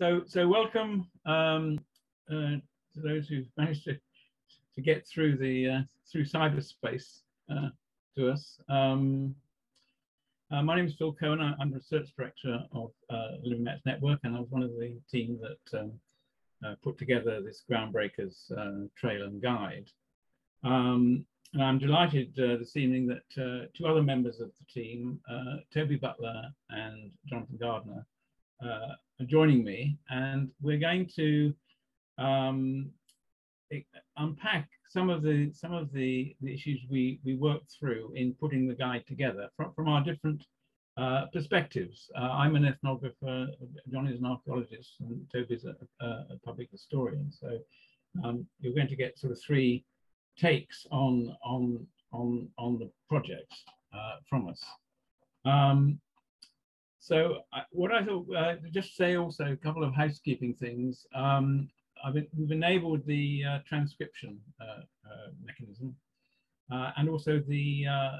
So, so welcome um, uh, to those who've managed to, to get through the uh, through cyberspace uh, to us. Um, uh, my name is Phil Cohen. I, am the research director of uh, Maps Network, and I was one of the team that um, uh, put together this Groundbreakers uh, trail and guide. Um, and I'm delighted this evening that two other members of the team, Toby Butler and Jonathan Gardner, joining me, and we're going to um, unpack some of the some of the, the issues we we worked through in putting the guide together from, from our different uh, perspectives. Uh, I'm an ethnographer, John is an archaeologist, and Toby's a, a, a public historian. So um, you're going to get sort of three takes on on on on the project uh, from us. Um, so I, what I thought, uh, just say also a couple of housekeeping things. Um, been, we've enabled the uh, transcription uh, uh mechanism, uh, and also the, uh,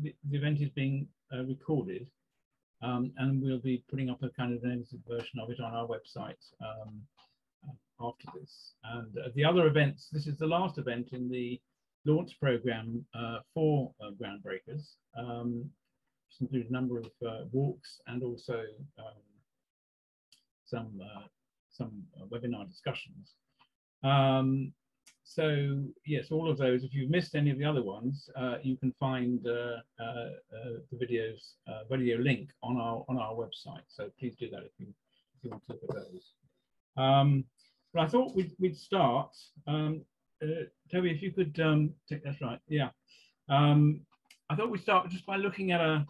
the, the event is being recorded, um, and we'll be putting up a kind of an edited version of it on our website um, after this. And the other events, this is the last event in the launch program for Groundbreakers. Include a number of uh, walks and also um, some uh, some uh, webinar discussions. Um, so yes, all of those. If you've missed any of the other ones, uh, you can find uh, uh, the videos video link on our on our website. So please do that if you if you want to look at those. Um, but I thought we'd, we'd start. Um, Toby, if you could um, take that's right. Yeah. Um, I thought we'd start just by looking at a,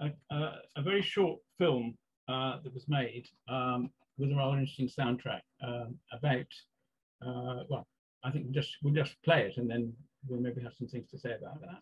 a, very short film uh, that was made um, with a rather interesting soundtrack um, about, uh, well, I think we'll just, we'll just play it and then we'll maybe have some things to say about that.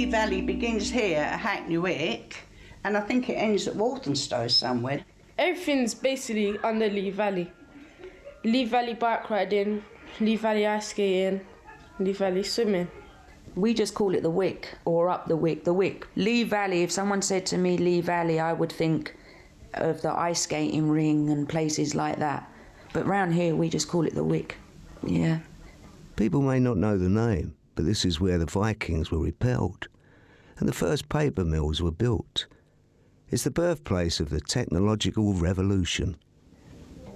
Lee Valley begins here at Hackney Wick, and I think it ends at Walthamstow somewhere. Everything's basically under Lee Valley. Lee Valley bike riding, Lee Valley ice skating, Lee Valley swimming. We just call it the Wick or up the Wick, the Wick. Lee Valley, if someone said to me Lee Valley, I would think of the ice skating ring and places like that. But round here, we just call it the Wick. Yeah. People may not know the name, but this is where the Vikings were repelled and the first paper mills were built. It's the birthplace of the technological revolution.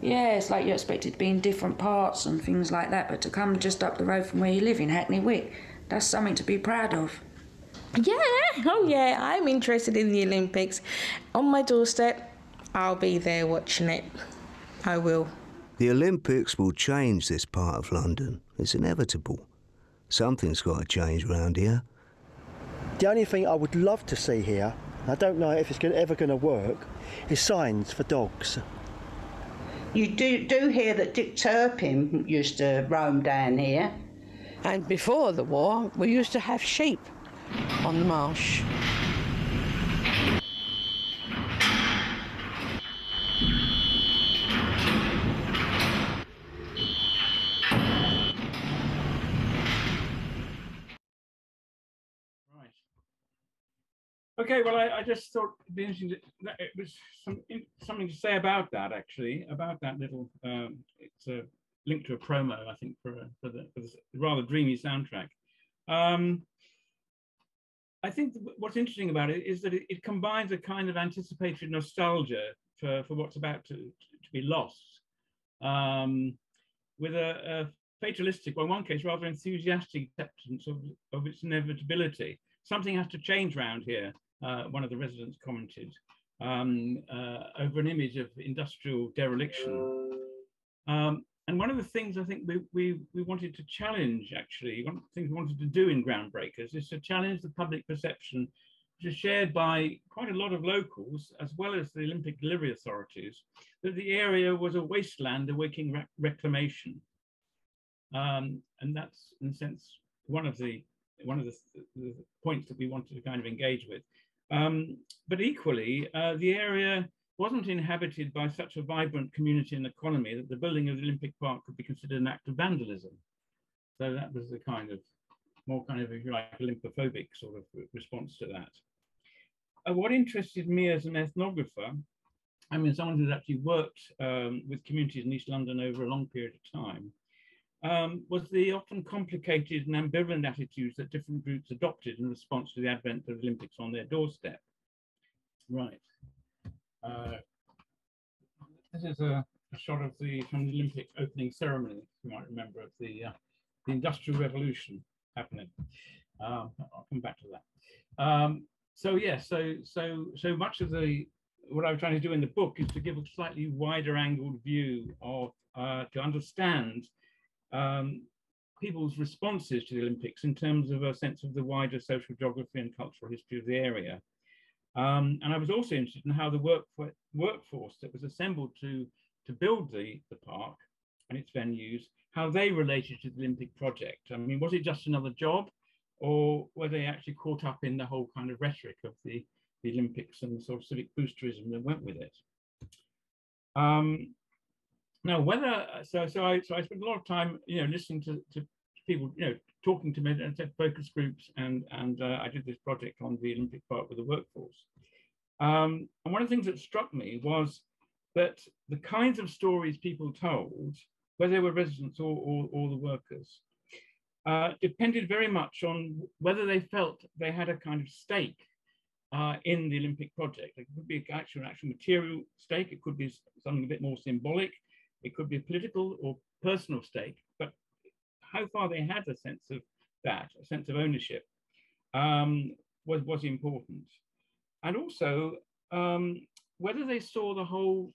Yeah, it's like you expect it to be in different parts and things like that, but to come just up the road from where you live in Hackney Wick, that's something to be proud of. Yeah, oh yeah, I'm interested in the Olympics. On my doorstep, I'll be there watching it. I will. The Olympics will change this part of London. It's inevitable. Something's got to change round here. The only thing I would love to see here, I don't know if it's ever going to work, is signs for dogs. You do, do hear that Dick Turpin used to roam down here. And before the war, we used to have sheep on the marsh. Okay, well, I, I just thought it'd be interesting. It was some, something to say about that, actually, about that little. Um, it's a link to a promo, I think, for, a, for, the, for the rather dreamy soundtrack. Um, I think what's interesting about it is that it, it, combines a kind of anticipatory nostalgia for, for what's about to, to be lost um, with a, a, fatalistic, well, in one case, rather enthusiastic acceptance of, of its inevitability. Something has to change around here, uh, one of the residents commented, um, uh, over an image of industrial dereliction. Um, and one of the things I think we, we, we wanted to challenge, actually, one of the things we wanted to do in Groundbreakers is to challenge the public perception, which is shared by quite a lot of locals, as well as the Olympic delivery authorities, that the area was a wasteland awaiting rec reclamation. Um, and that's, in a sense, one of the one of the, the, points that we wanted to kind of engage with. Um, but equally, uh, the area wasn't inhabited by such a vibrant community and economy that the building of the Olympic Park could be considered an act of vandalism. So that was the kind of more kind of, if you like, Olympophobic sort of response to that. Uh, what interested me as an ethnographer, I mean, someone who's actually worked um, with communities in East London over a long period of time, um, was the often complicated and ambivalent attitudes that different groups adopted in response to the advent of the Olympics on their doorstep. Right. Uh, this is a, a, shot of the from the Olympic opening ceremony, you might remember, of the, uh, the Industrial Revolution happening. Um, I'll come back to that. Um, so yeah, so so so much of the what I'm trying to do in the book is to give a slightly wider angled view of uh, to understand um, people's responses to the Olympics in terms of a sense of the wider social geography and cultural history of the area. Um, and I was also interested in how the work, workforce that was assembled to, to build the, the park and its venues, how they related to the Olympic project. I mean, was it just another job or were they actually caught up in the whole kind of rhetoric of the, the Olympics and the sort of civic boosterism that went with it? Um, now, whether, so, so, I, so I spent a lot of time, you know, listening to, to people, you know, talking to me and focus groups, and and uh, I did this project on the Olympic Park with the workforce. Um, and one of the things that struck me was that the kinds of stories people told, whether they were residents or, or, or the workers, uh, depended very much on whether they felt they had a kind of stake uh, in the Olympic project. It could be an actual, actual material stake, it could be something a bit more symbolic, it could be a political or personal stake, but how far they had a sense of that, a sense of ownership, um, was, was important. And also, um, whether they saw the whole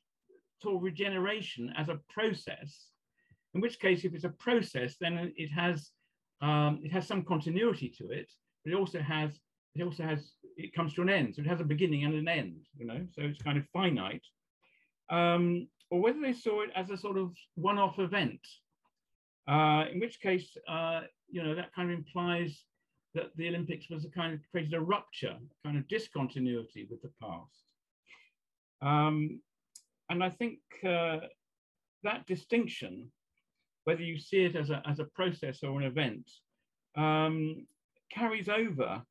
sort of regeneration as a process, in which case, if it's a process, then it has um, it has some continuity to it, but it also has it also has it comes to an end. So it has a beginning and an end, you know, so it's kind of finite. Um, or whether they saw it as a sort of one-off event uh, in which case, uh, you know, that kind of implies that the Olympics was a kind of created a rupture, kind of discontinuity with the past. Um, and I think uh, that distinction, whether you see it as a, as a process or an event, um, carries over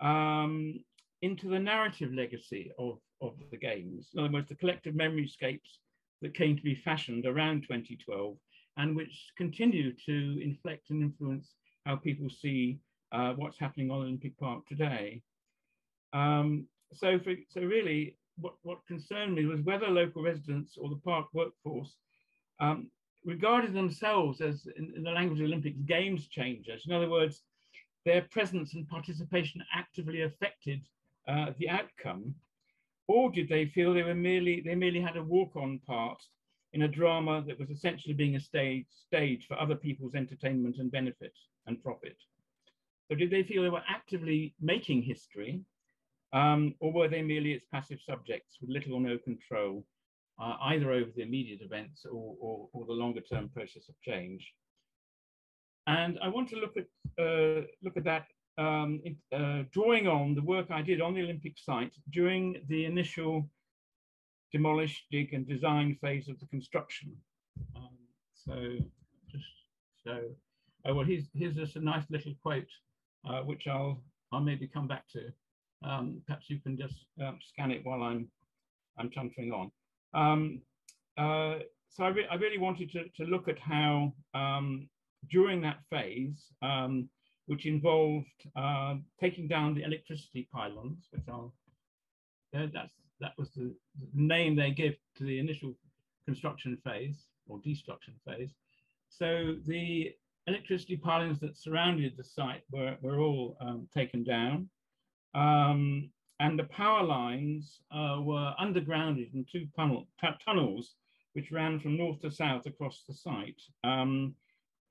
um, into the narrative legacy of, of the games. In other words, the collective memory memoryscapes that came to be fashioned around 2012 and which continue to inflect and influence how people see uh, what's happening on Olympic Park today. Um, so, for, so really, what, what concerned me was whether local residents or the park workforce um, regarded themselves as, in, in, the language of Olympics, games changers. In other words, their presence and participation actively affected uh, the outcome, or did they feel they were merely they merely had a walk-on part in a drama that was essentially being a stage, stage for other people's entertainment and benefit and profit. So did they feel they were actively making history um, or were they merely its passive subjects with little or no control uh, either over the immediate events or, or, or the longer term process of change? And I want to look at, uh, look at that um, uh, drawing on the work I did on the Olympic site during the initial demolish, dig, and design phase of the construction. Um, so just so, oh well, here's here's just a nice little quote, uh, which I'll I'll maybe come back to. Um, perhaps you can just um, scan it while I'm I'm chuntering on. Um, uh, so I, re I, really wanted to, to look at how um, during that phase, um, which involved uh, taking down the electricity pylons, which uh, that's, that was the, name they give to the initial construction phase or destruction phase. So the electricity pylons that surrounded the site were, were all um, taken down. Um, and the power lines uh, were undergrounded in two tunnel, tunnels which ran from north to south across the site. Um,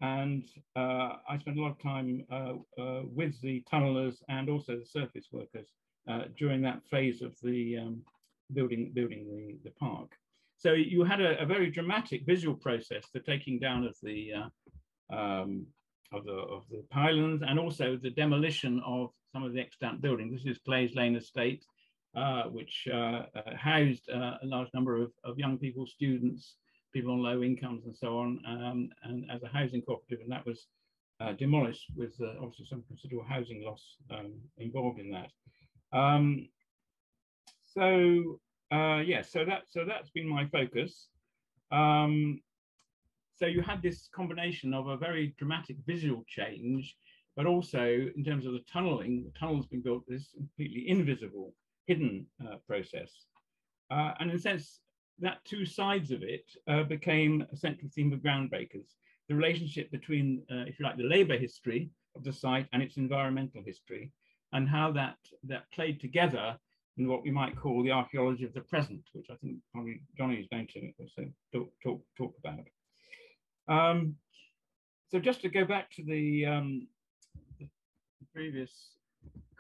and uh, I spent a lot of time uh, uh with the tunnelers and also the surface workers uh, during that phase of the um, building, building the, the park. So you had a, a, very dramatic visual process, the taking down of the uh, um, of the of the pylons and also the demolition of some of the extant buildings. This is Clays Lane Estate, uh, which uh, uh, housed a large number of, of young people, students, people on low incomes and so on, um, and as a housing cooperative, and that was uh, demolished with uh, obviously some considerable housing loss um, involved in that. Um, so yes, yeah, so that so that's been my focus. Um, so you had this combination of a very dramatic visual change, but also in terms of the tunneling, the tunnel's been built this completely invisible, hidden uh, process. Uh, and in a sense, that two sides of it uh, became a central theme of Groundbreakers, the relationship between, uh, if you like, the labor history of the site and its environmental history, and how that, that played together in what we might call the archaeology of the present, which I think probably Johnny is going to also talk, talk, talk about. Um, so just to go back to the, um, the previous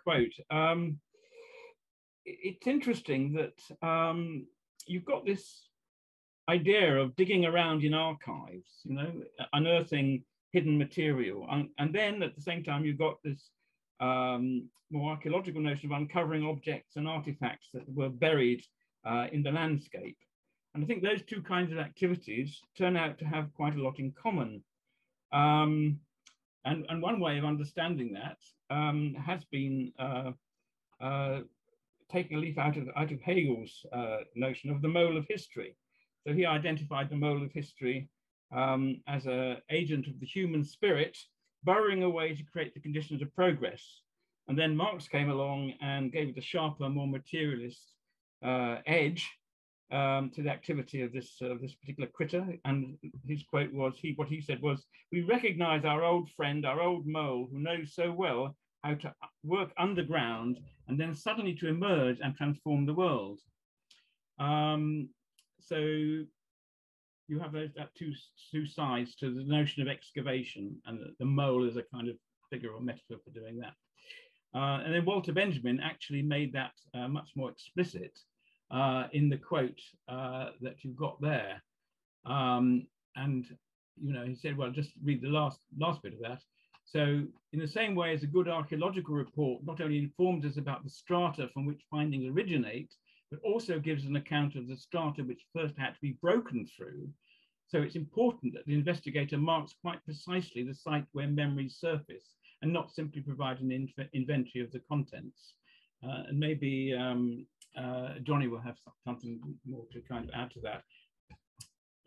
quote, um, it's interesting that um, you've got this idea of digging around in archives, you know, unearthing hidden material. And, and then at the same time, you've got this um, more archaeological notion of uncovering objects and artifacts that were buried uh, in the landscape. And I think those two kinds of activities turn out to have quite a lot in common. Um, and, and one way of understanding that um, has been uh, uh, taking a leaf out of, out of Hegel's uh, notion of the mole of history. So he identified the mole of history um, as an agent of the human spirit, burrowing away to create the conditions of progress. And then Marx came along and gave it a sharper, more materialist uh, edge um, to the activity of this uh, this particular critter. And his quote was, he what he said was, "We recognise our old friend, our old mole, who knows so well how to work underground and then suddenly to emerge and transform the world." Um, so you have those that two two sides to the notion of excavation, and the, the mole is a kind of figure or metaphor for doing that. Uh, and then Walter Benjamin actually made that uh, much more explicit uh, in the quote uh, that you've got there. Um, and, you know, he said, well, just read the last, last bit of that. So in the same way as a good archaeological report not only informs us about the strata from which findings originate, but also gives an account of the strata which first had to be broken through. So it's important that the investigator marks quite precisely the site where memories surface and not simply provide an inventory of the contents. Uh, and maybe um, uh, Johnny will have something more to kind of add to that.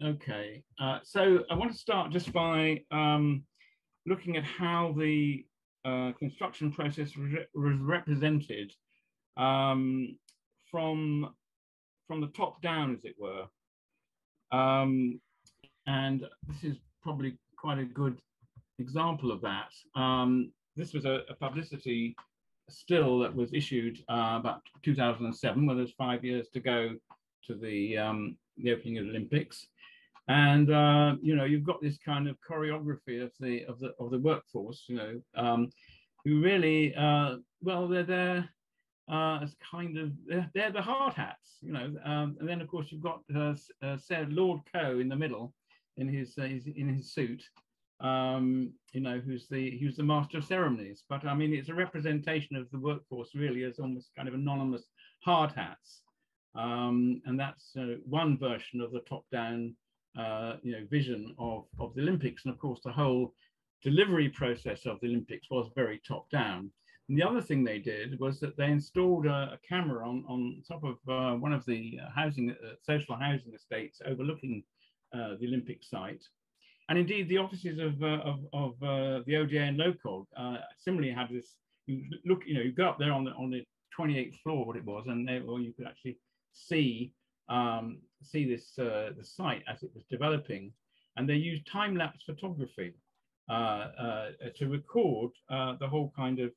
Okay, uh, so I want to start just by um, looking at how the uh, construction process was represented um, from, from the top down, as it were. Um, and this is probably quite a good example of that. Um, this was a, a publicity still that was issued uh, about 2007, when there's five years to go to the, um, the opening of the Olympics. And uh, you know, you've got this kind of choreography of the of the of the workforce, you know, um, who really, uh, well, they're there uh, as kind of they're, they're, the hard hats, you know. Um, and then of course you've got uh, uh, Lord Coe in the middle, in his, uh, his in his suit, um, you know, who's the who's the master of ceremonies. But I mean, it's a representation of the workforce really as almost kind of anonymous hard hats, um, and that's one version of the top-down, uh, you know, vision of of the Olympics. And of course, the whole delivery process of the Olympics was very top-down. And the other thing they did was that they installed a, a camera on, on top of uh, one of the uh, housing, uh, social housing estates overlooking uh, the Olympic site. And indeed, the offices of, uh, of, of the ODA and LOCOG similarly had this, you look, you know, you go up there on the, on the 28th floor, what it was, and they, you could actually see um, see this the site as it was developing. And they used time-lapse photography to record the whole kind of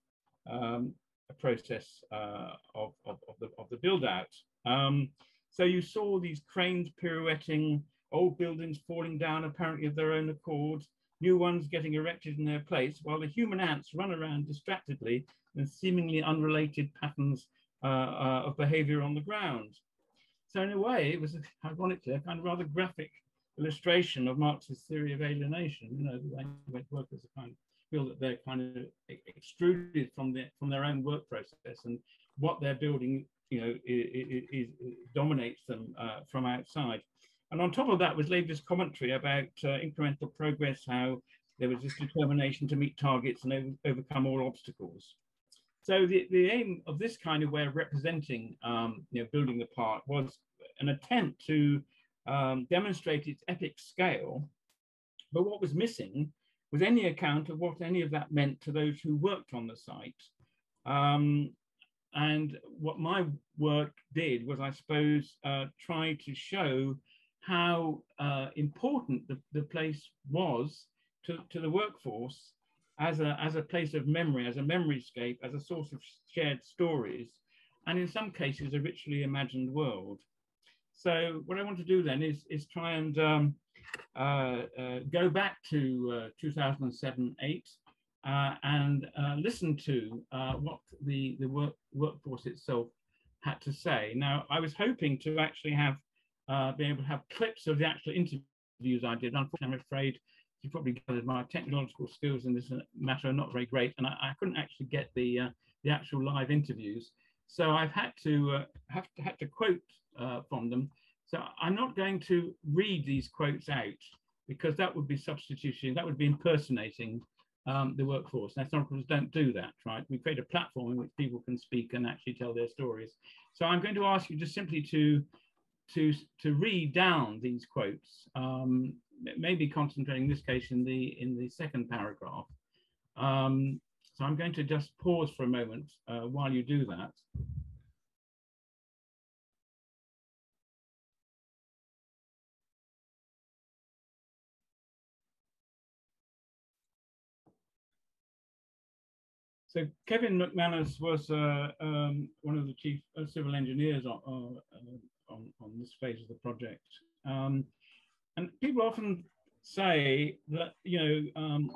um, process uh, of, of, of, the, of the build out. Um, so you saw these cranes pirouetting, old buildings falling down apparently of their own accord, new ones getting erected in their place, while the human ants run around distractedly in seemingly unrelated patterns uh, uh, of behavior on the ground. So in a way, it was ironically a kind of rather graphic illustration of Marx's theory of alienation, you know, the way work as a kind of feel that they're kind of extruded from their from their own work process and what they're building you know it, it, it dominates them uh, from outside. And on top of that was Labour's commentary about uh, incremental progress how there was this determination to meet targets and over, overcome all obstacles so the, the aim of this kind of way of representing um, you know building the park was an attempt to um, demonstrate its epic scale but what was missing was any account of what any of that meant to those who worked on the site. Um, and what my work did was, I suppose, uh, try to show how uh, important the, the place was to, to the workforce as a, as a place of memory, as a memory scape, as a source of shared stories, and in some cases, a richly imagined world. So what I want to do then is, is try and um, uh, uh, go back to 2007-8 uh, and listen to what the, the work, workforce itself had to say. Now, I was hoping to actually have be able to have clips of the actual interviews I did. Unfortunately, I'm afraid you probably gathered my technological skills in this matter are not very great, and I, I couldn't actually get the uh, the actual live interviews. So I've had to uh, have to, had to quote uh, from them so I'm not going to read these quotes out because that would be substitution, that would be impersonating um, the workforce. And ethnographers don't do that, right? We create a platform in which people can speak and actually tell their stories. So I'm going to ask you just simply to, to, to read down these quotes, um, maybe concentrating this case in the, in the second paragraph. Um, so I'm going to just pause for a moment uh, while you do that. So Kevin McManus was uh, um, one of the chief uh, civil engineers on, uh, on, on, this phase of the project. Um, and people often say that, you know, um,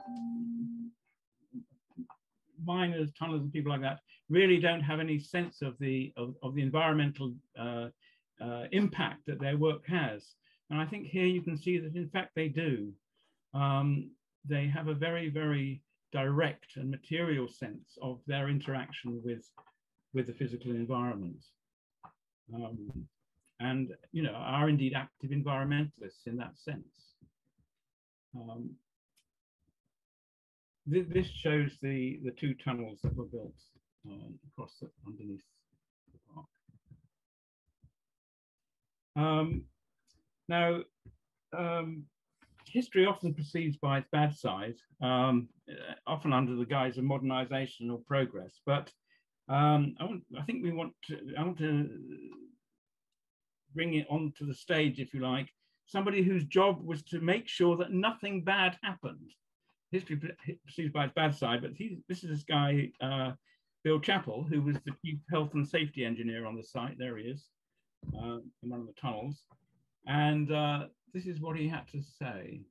miners, tunnels and people like that really don't have any sense of the, of, of the environmental uh, uh, impact that their work has. And I think here you can see that in fact they do. Um, they have a very, very direct and material sense of their interaction with, with the physical environment. Um, and, you know, are indeed active environmentalists in that sense. Um, th this shows the, the two tunnels that were built um, across the, underneath the park. Um, now, um, history often proceeds by its bad side, um, uh, often under the guise of modernization or progress. But um, I, want, I, think we want to, I want to bring it onto the stage, if you like, somebody whose job was to make sure that nothing bad happened. History proceeds by its bad side, but he, this is this guy, uh, Bill Chappell, who was the chief health and safety engineer on the site. There he is, uh, in one of the tunnels. And uh, this is what he had to say.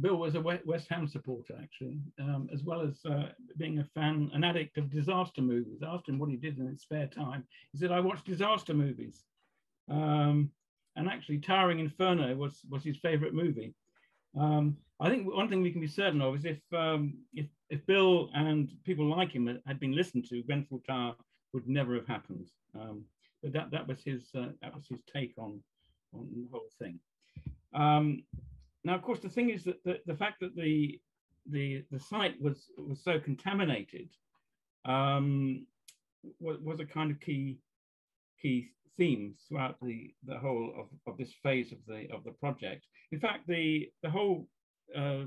Bill was a West Ham supporter, actually, um, as well as uh, being a fan, an addict of disaster movies. I asked him what he did in his spare time. He said, I watch disaster movies. Um, and actually, Towering Inferno was was his favourite movie. Um, I think one thing we can be certain of is if um, if if Bill and people like him had been listened to, Grenfell Tower would never have happened. Um, but that that was his uh, that was his take on on the whole thing. Now, of course, the thing is that the, the fact that the the the site was was so contaminated um, was, was a kind of key key theme throughout the the whole of, of this phase of the of the project. In fact, the the whole uh,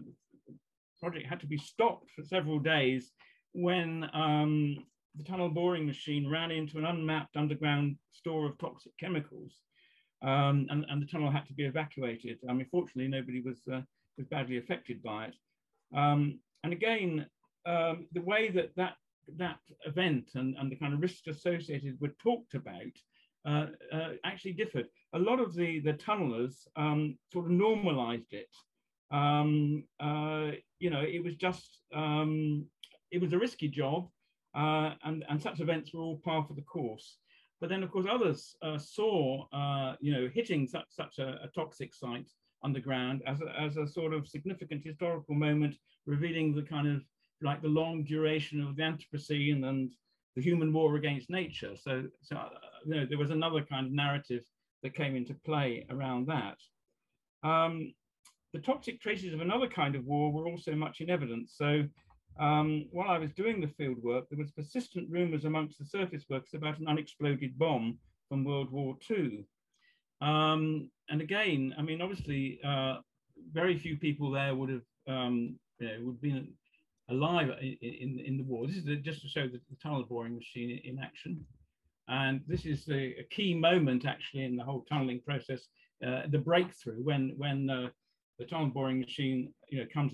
project had to be stopped for several days when um, the tunnel boring machine ran into an unmapped underground store of toxic chemicals, um, and, and the tunnel had to be evacuated. I mean, fortunately, nobody was uh, was badly affected by it. Um, and again, um, the way that that that event and, and the kind of risks associated were talked about uh, uh, actually differed. A lot of the, the tunnelers um, sort of normalized it. Um, uh, you know, it was just, um, it was a risky job uh, and, and such events were all part of the course. But then, of course, others uh, saw, uh, you know, hitting such, such a, a toxic site underground as a, as a sort of significant historical moment, revealing the kind of like the long duration of the Anthropocene and the human war against nature. So, so uh, you know, there was another kind of narrative that came into play around that. Um, the toxic traces of another kind of war were also much in evidence. So um, while I was doing the field work, there was persistent rumors amongst the surface workers about an unexploded bomb from World War II. Um, and again, I mean, obviously, uh, very few people there would have, um, you know, would been alive in, in, in, the war. This is just to show the, the tunnel boring machine in action. And this is a, a, key moment actually in the whole tunneling process, uh, the breakthrough when, when uh, the tunnel boring machine you know, comes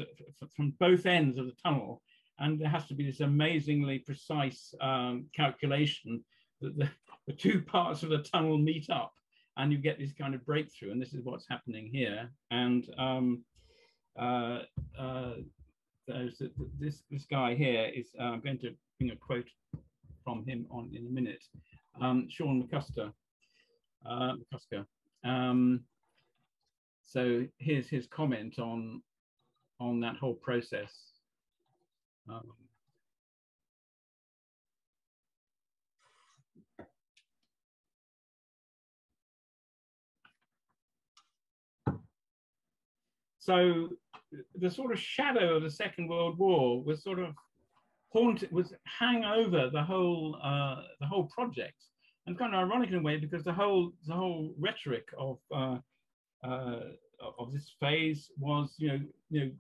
from both ends of the tunnel. And there has to be this amazingly precise um, calculation that the, the two parts of the tunnel meet up and you get this kind of breakthrough. And this is what's happening here. And um, uh, uh, this, this guy here is, uh, I'm going to bring a quote from him on in a minute. Um, Sean McCusker. Uh, McCusker. Um, so here's his comment on on that whole process. Um, So the sort of shadow of the Second World War was sort of haunted, was hang over the whole uh, the whole project, and kind of ironic in a way because the whole the whole rhetoric of uh, uh, of this phase was you know you know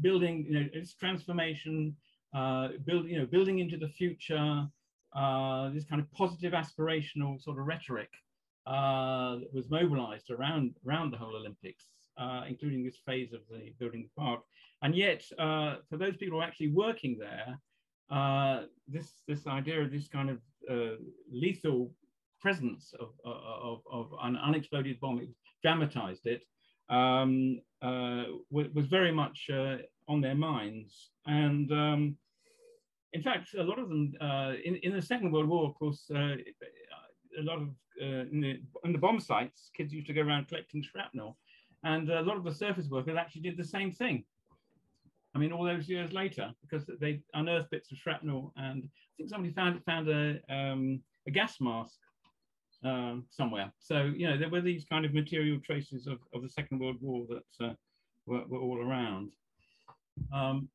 building you know its transformation, uh, build you know building into the future, uh, this kind of positive aspirational sort of rhetoric uh, that was mobilized around around the whole Olympics uh, including this phase of the building the park. And yet, uh, for those people who are actually working there, uh, this this idea of this kind of lethal presence of, of, of, an unexploded bomb, it dramatized it, um, was very much uh, on their minds. And um, in fact, a lot of them, in, in the Second World War, of course, a lot of in the, in the bomb sites, kids used to go around collecting shrapnel. And a lot of the surface workers actually did the same thing. I mean, all those years later, because they unearthed bits of shrapnel, and I think somebody found found a um, a gas mask um, somewhere. So you know, there were these kind of material traces of, of the Second World War that uh, were, were, all around. Um,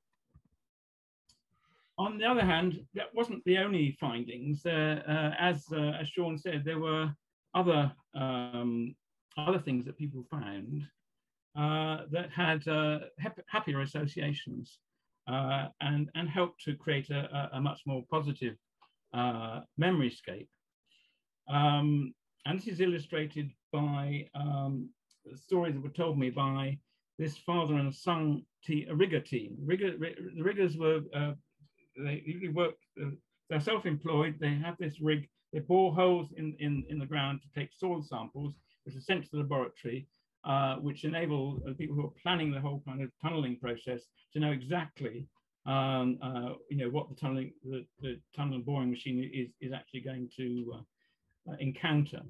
on the other hand, that wasn't the only findings. Uh, uh, as uh, as Sean said, there were other um, other things that people found uh, that had uh, happier associations and, and helped to create a, a much more positive uh, memory scape. Um, and this is illustrated by um, stories that were told me by this father and son rigger team. Rigger, the riggers were, uh, they usually work, uh, they're self-employed, they have this rig, they bore holes in, in, in the ground to take soil samples, which are sent to the laboratory, uh, which enable uh, people who are planning the whole kind of tunneling process to know exactly um, uh, you know what the tunneling the, the tunnel boring machine is is actually going to uh, uh, encounter.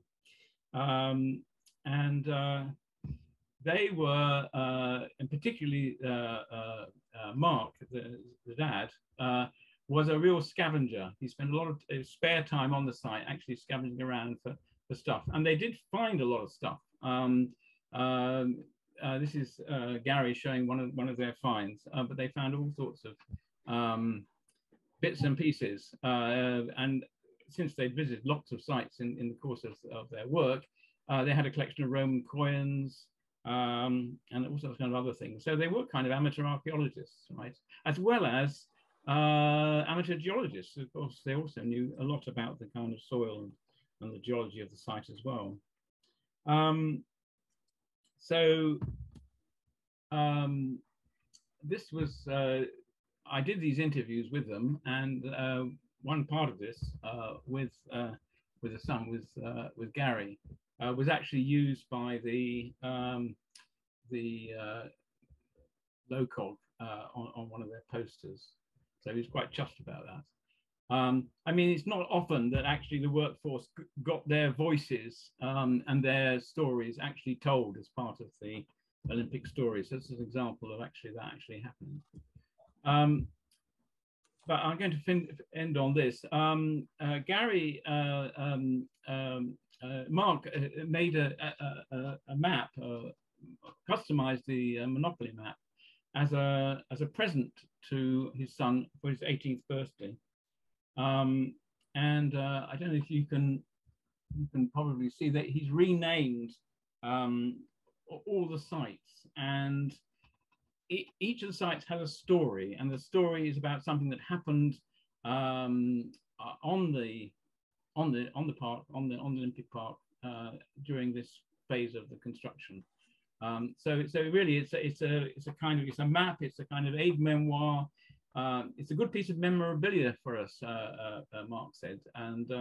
Um, and uh, they were, uh, and particularly uh, uh, uh, Mark, the, the dad, uh, was a real scavenger. He spent a lot of uh, spare time on the site actually scavenging around for, for stuff. And they did find a lot of stuff. Um, um, uh, this is uh, Gary showing one of, one of their finds, uh, but they found all sorts of um, bits and pieces. Uh, and since they visited lots of sites in, in the course of, of their work, uh, they had a collection of Roman coins um, and all sorts of kind of other things. So they were kind of amateur archaeologists, right? As well as uh, amateur geologists. Of course, they also knew a lot about the kind of soil and, and the geology of the site as well. Um, so um, this was, uh, I did these interviews with them and uh, one part of this uh, with, uh, with the son, with, uh, with Gary, was actually used by the, um, the LOCOG on, on one of their posters. So he's quite chuffed about that. Um, I mean, it's not often that actually the workforce got their voices um, and their stories actually told as part of the Olympic story. So is an example of actually that actually happening. Um, but I'm going to end on this. Um, uh, Gary, uh, um, um, uh, Mark uh, made a, a, a map, uh, customized the uh, Monopoly map as a, as a present to his son for his 18th birthday. Um, and I don't know if you can, you can probably see that he's renamed um, all the sites and each of the sites has a story and the story is about something that happened um, uh, on the on the on the park on the on the Olympic Park uh, during this phase of the construction. Um, so so really it's a, it's a it's a kind of it's a map it's a kind of aide-memoire. Uh, it's a good piece of memorabilia for us, uh, uh, uh, Mark said, and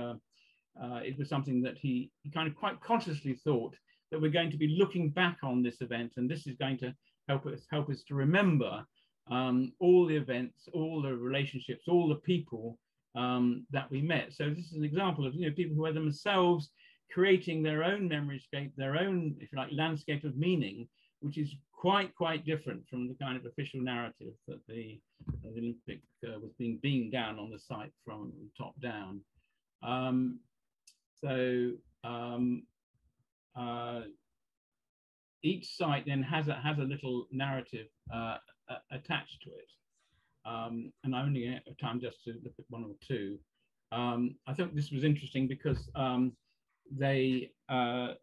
it was something that he, he kind of quite consciously thought that we're going to be looking back on this event and this is going to help us help us to remember um, all the events, all the relationships, all the people um, that we met. So this is an example of you know people who are themselves creating their own memoryscape, their own, if you like, landscape of meaning, which is quite quite different from the kind of official narrative that the, the Olympic uh, was being beamed down on the site from top down. Um, so um, uh, each site then has a, has a little narrative uh, attached to it. Um, and I only have time just to look at one or two. Um, I thought this was interesting because um, they uh,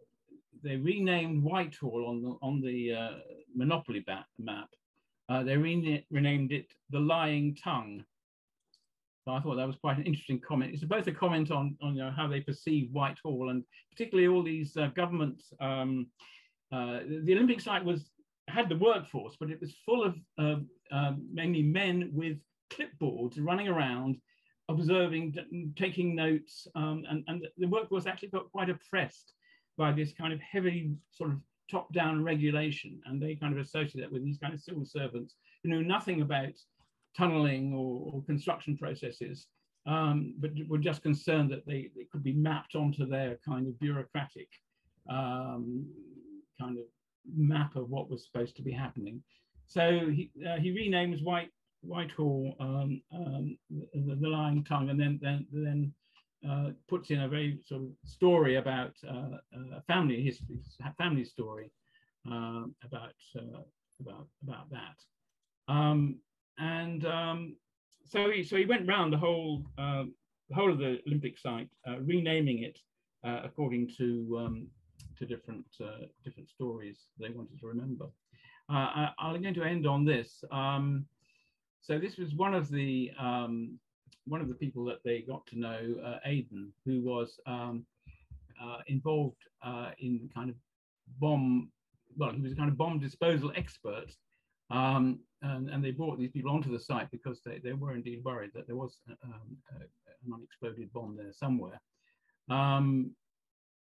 they renamed Whitehall on the on the uh, Monopoly map. Uh, they re renamed it the Lying Tongue. So I thought that was quite an interesting comment. It's both a comment on, on you know, how they perceive Whitehall and particularly all these uh, government. Uh, the Olympic site was had the workforce, but it was full of uh, mainly men with clipboards running around, observing, taking notes, um, and, and the workforce actually got quite oppressed by this kind of heavy sort of top-down regulation, and they kind of associate that with these kind of civil servants who knew nothing about tunneling or, or construction processes, um, but were just concerned that they, they could be mapped onto their kind of bureaucratic um, kind of map of what was supposed to be happening. So he, uh, he renames White Whitehall um, um, the, the, Lying Tongue, and then then then uh, puts in a very sort of story about uh, a family history, family story uh, about uh, about about that. Um, and um, so he so he went round the whole um, the whole of the Olympic site, uh, renaming it uh, according to um, to different uh, different stories they wanted to remember. Uh, I, am going to end on this. Um, so this was one of the um, one of the people that they got to know, uh, Aidan, who was um, involved in kind of bomb. Well, he was a kind of bomb disposal expert um, and, and, they brought these people onto the site because they, they were indeed worried that there was um, a, an unexploded bomb there somewhere. Um,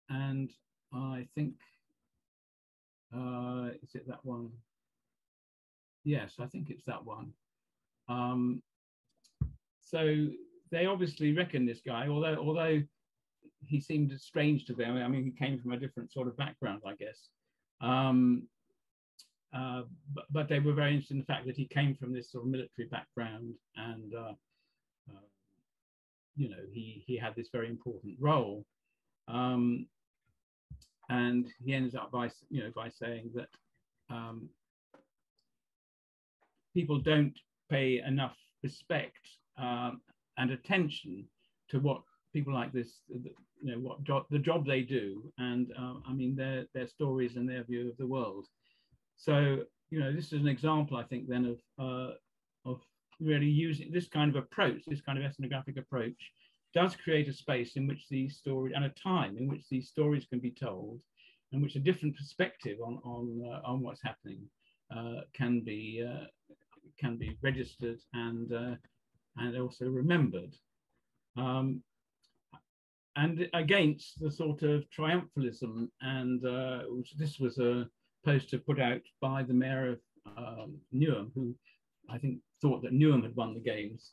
and I think, uh, is it that one? Yes, I think it's that one. Um, so they obviously reckon this guy, although although he seemed strange to them. I mean, he came from a different sort of background, I guess. Um, uh, but, but, they were very interested in the fact that he came from this sort of military background and, uh, uh, you know, he, he had this very important role. Um, and he ends up by, you know, by saying that um, people don't pay enough respect um, and attention to what people like this, you know, what job, the job they do, and uh, I mean their their stories and their view of the world. So you know, this is an example, I think, then of uh, of really using this kind of approach, this kind of ethnographic approach, does create a space in which these stories and a time in which these stories can be told, and which a different perspective on on uh, on what's happening uh, can be uh, can be registered and uh, and also remembered. Um, and against the sort of triumphalism, and uh, this was a poster put out by the mayor of um, Newham, who I think thought that Newham had won the games.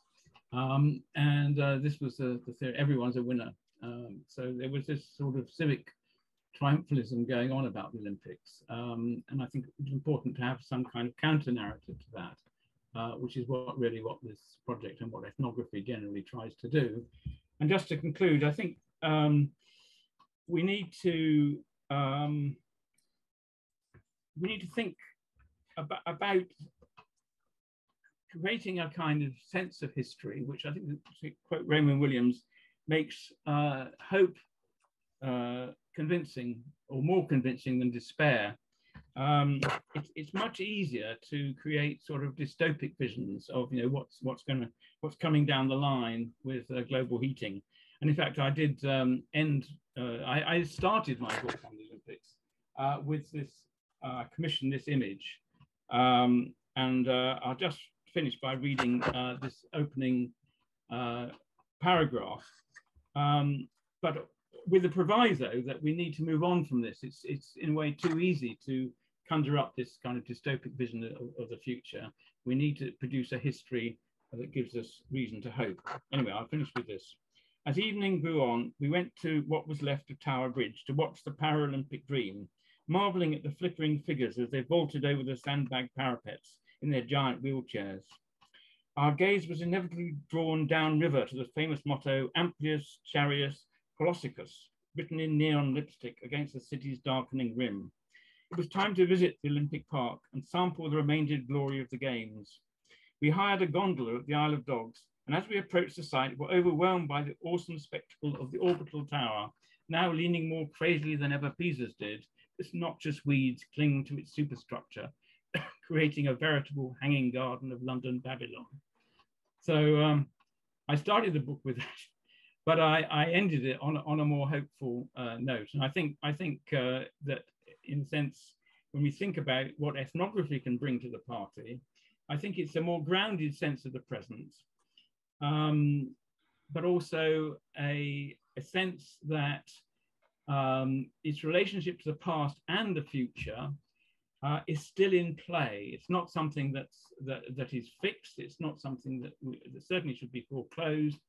Um, and uh, this was the, the theory, everyone's a winner. Um, so there was this sort of civic triumphalism going on about the Olympics. Um, and I think it's important to have some kind of counter narrative to that uh, which is what really what this project and what ethnography generally tries to do. And just to conclude, I think um, we need to um, we need to think about, about creating a kind of sense of history, which I think, to quote Raymond Williams, makes uh, hope uh, convincing or more convincing than despair um, it's, it's much easier to create sort of dystopic visions of you know what's what's going to what's coming down the line with uh, global heating. And in fact, I did um, end. Uh, I, I, started my book on the Olympics uh, with this uh, commission, this image, um, and I'll just finish by reading uh, this opening paragraph. Um, but with the proviso that we need to move on from this. It's, it's in a way too easy to conjure up this kind of dystopic vision of, of the future. We need to produce a history that gives us reason to hope. Anyway, I'll finish with this. As evening grew on, we went to what was left of Tower Bridge to watch the Paralympic dream, marveling at the flickering figures as they vaulted over the sandbag parapets in their giant wheelchairs. Our gaze was inevitably drawn downriver to the famous motto, Amplius Charius Colossicus, written in neon lipstick against the city's darkening rim. It was time to visit the Olympic Park and sample the remaindered glory of the Games. We hired a gondola at the Isle of Dogs, and as we approached the site, were overwhelmed by the awesome spectacle of the orbital tower, now leaning more crazily than ever Pisa's did, its noxious weeds cling to its superstructure, creating a veritable hanging garden of London Babylon. So um, I started the book with that but I, I ended it on, on a more hopeful uh, note. And I think, I think uh, that in a sense, when we think about what ethnography can bring to the party, I think it's a more grounded sense of the present, um, but also a, a sense that um, its relationship to the past and the future uh, is still in play. It's not something that's, that, that is fixed. It's not something that, we, that certainly should be foreclosed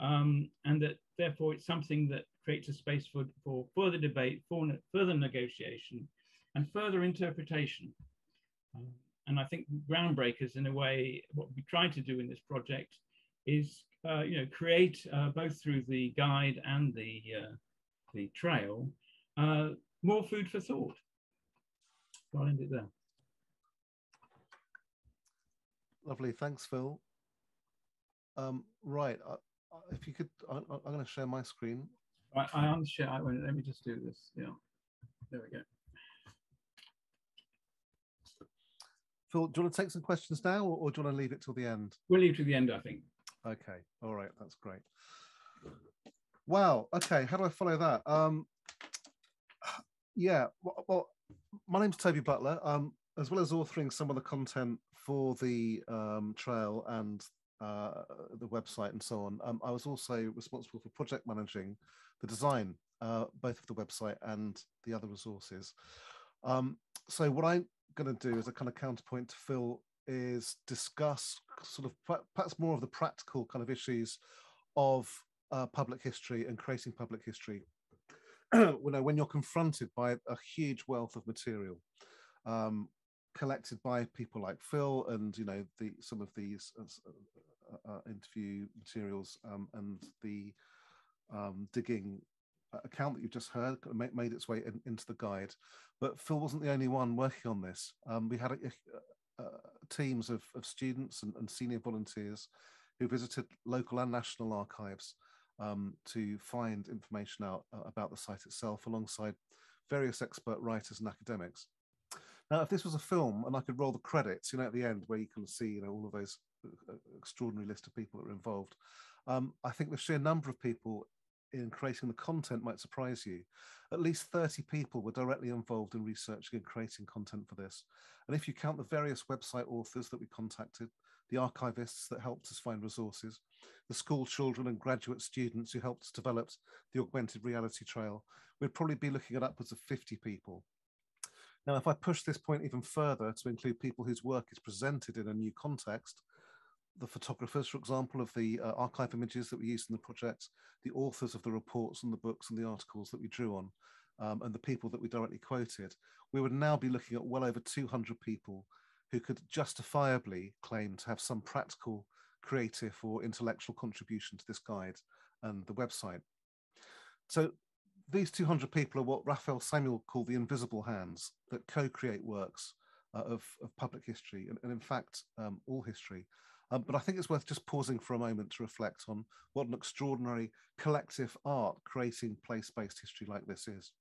um, and that therefore it's something that creates a space for, for further debate, for further negotiation, and further interpretation. Um, and I think groundbreakers, in a way, what we try to do in this project is, uh, you know, create uh, both through the guide and the uh, the trail uh, more food for thought. So it there. Lovely, thanks, Phil. Um, right, uh, uh, if you could, I, am going to share my screen. I, I unshare. I, let me just do this. Yeah, there we go. Phil, do you want to take some questions now, or, or do you want to leave it till the end? We'll leave to the end, I think. Okay. All right. That's great. Wow. Okay. How do I follow that? Um, yeah. Well my name's Toby Butler. Um, as well as authoring some of the content for the um, trail and uh, the website and so on. Um, I was also responsible for project managing the design, uh, both of the website and the other resources. Um, so what I'm going to do as a kind of counterpoint to Phil is discuss sort of perhaps more of the practical kind of issues of uh, public history and creating public history, you know, when you're confronted by a huge wealth of material um, collected by people like Phil and you know the some of these uh, uh, uh interview materials um, and the um, digging account that you've just heard made, made its way in, into the guide. But Phil wasn't the only one working on this. Um, we had a, a, a teams of, of students and, and, senior volunteers who visited local and national archives um, to find information out uh, about the site itself alongside various expert writers and academics. Now, if this was a film and I could roll the credits, you know, at the end where you can see, you know, all of those uh, extraordinary list of people that were involved, um, I think the sheer number of people in creating the content might surprise you. At least 30 people were directly involved in researching and creating content for this. And if you count the various website authors that we contacted, the archivists that helped us find resources, the school children and graduate students who helped us develop the augmented reality trail, we'd probably be looking at upwards of 50 people. Now, if I push this point even further to include people whose work is presented in a new context, the photographers, for example, of the uh, archive images that we used in the project, the authors of the reports and the books and the articles that we drew on, um, and the people that we directly quoted, we would now be looking at well over 200 people who could justifiably claim to have some practical, creative, or intellectual contribution to this guide and the website. So these 200 people are what Raphael Samuel called the invisible hands that co-create works uh, of, of public history and, and in fact um, all history um, but I think it's worth just pausing for a moment to reflect on what an extraordinary collective art creating place-based history like this is.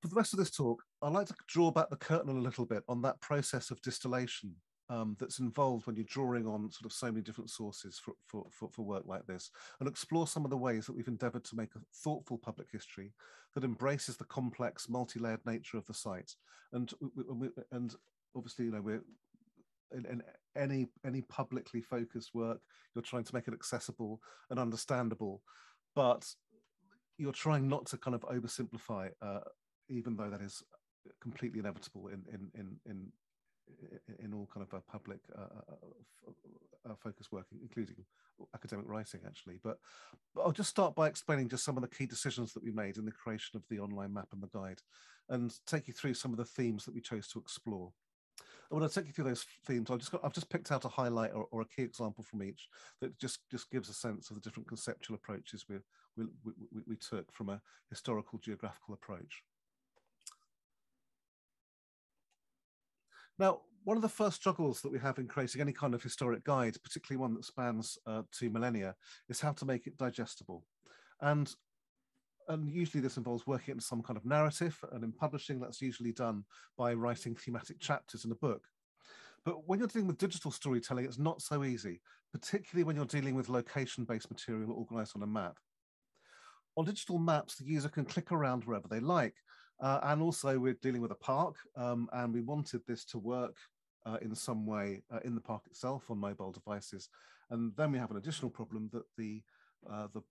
For the rest of this talk, I'd like to draw back the curtain a little bit on that process of distillation um, that's involved when you're drawing on sort of so many different sources for, for, for, for, work like this and explore some of the ways that we've endeavored to make a thoughtful public history that embraces the complex multi-layered nature of the site. And and obviously you know we're in, in, any any publicly focused work you're trying to make it accessible and understandable but you're trying not to kind of oversimplify uh, even though that is completely inevitable in in in in in all kind of a public uh, uh, uh, uh focus work, including academic writing, actually. But, but, I'll just start by explaining just some of the key decisions that we made in the creation of the online map and the guide, and take you through some of the themes that we chose to explore. And when I take you through those themes, I've just got, I've just picked out a highlight or, or, a key example from each that just just gives a sense of the different conceptual approaches we we, we, we took from a historical geographical approach. Now, one of the first struggles that we have in creating any kind of historic guide, particularly one that spans uh, two millennia, is how to make it digestible. And and usually this involves working in some kind of narrative and in publishing that's usually done by writing thematic chapters in a book but when you're dealing with digital storytelling it's not so easy particularly when you're dealing with location-based material organized on a map on digital maps the user can click around wherever they like uh, and also we're dealing with a park um, and we wanted this to work uh, in some way uh, in the park itself on mobile devices and then we have an additional problem that the uh, the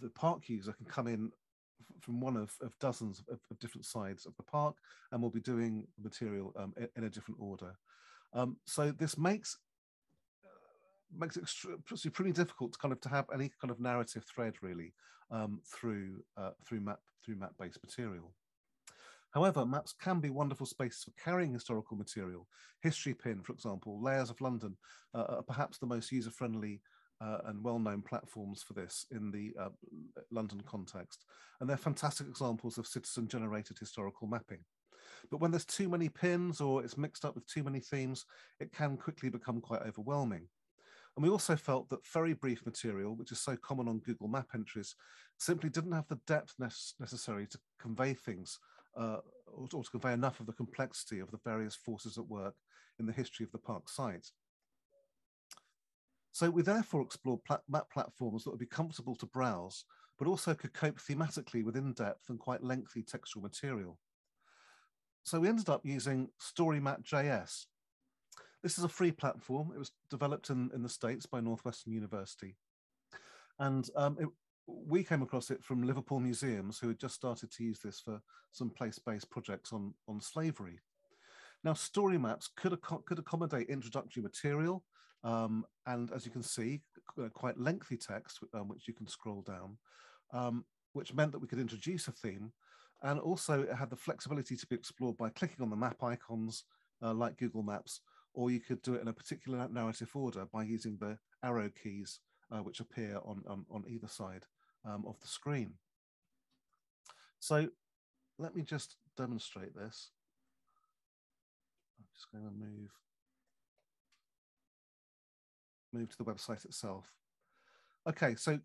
the park user can come in from one of, of dozens of, of, different sides of the park, and we'll be doing material um, in, a different order. Um, so this makes uh, makes it pretty difficult to kind of to have any kind of narrative thread really um, through uh, through map through map based material. However, maps can be wonderful spaces for carrying historical material. Historypin, for example, Layers of London uh, are perhaps the most user-friendly uh, and well-known platforms for this in the uh, London context. And they're fantastic examples of citizen-generated historical mapping. But when there's too many pins or it's mixed up with too many themes, it can quickly become quite overwhelming. And we also felt that very brief material, which is so common on Google Map entries, simply didn't have the depth necessary to convey things uh, or, to convey enough of the complexity of the various forces at work in the history of the park site. So we therefore explored map platforms that would be comfortable to browse, but also could cope thematically with in-depth and quite lengthy textual material. So we ended up using StoryMap.js. This is a free platform. It was developed in, in the States by Northwestern University. And um, it, we came across it from Liverpool Museums, who had just started to use this for some place-based projects on, on slavery. Now, story maps could, ac could accommodate introductory material, um, and as you can see, quite lengthy text, um, which you can scroll down, um, which meant that we could introduce a theme, and also it had the flexibility to be explored by clicking on the map icons, uh, like Google Maps, or you could do it in a particular narrative order by using the arrow keys, uh, which appear on, on, on either side um, of the screen. So let me just demonstrate this. I'm just going to move, move to the website itself. Okay, so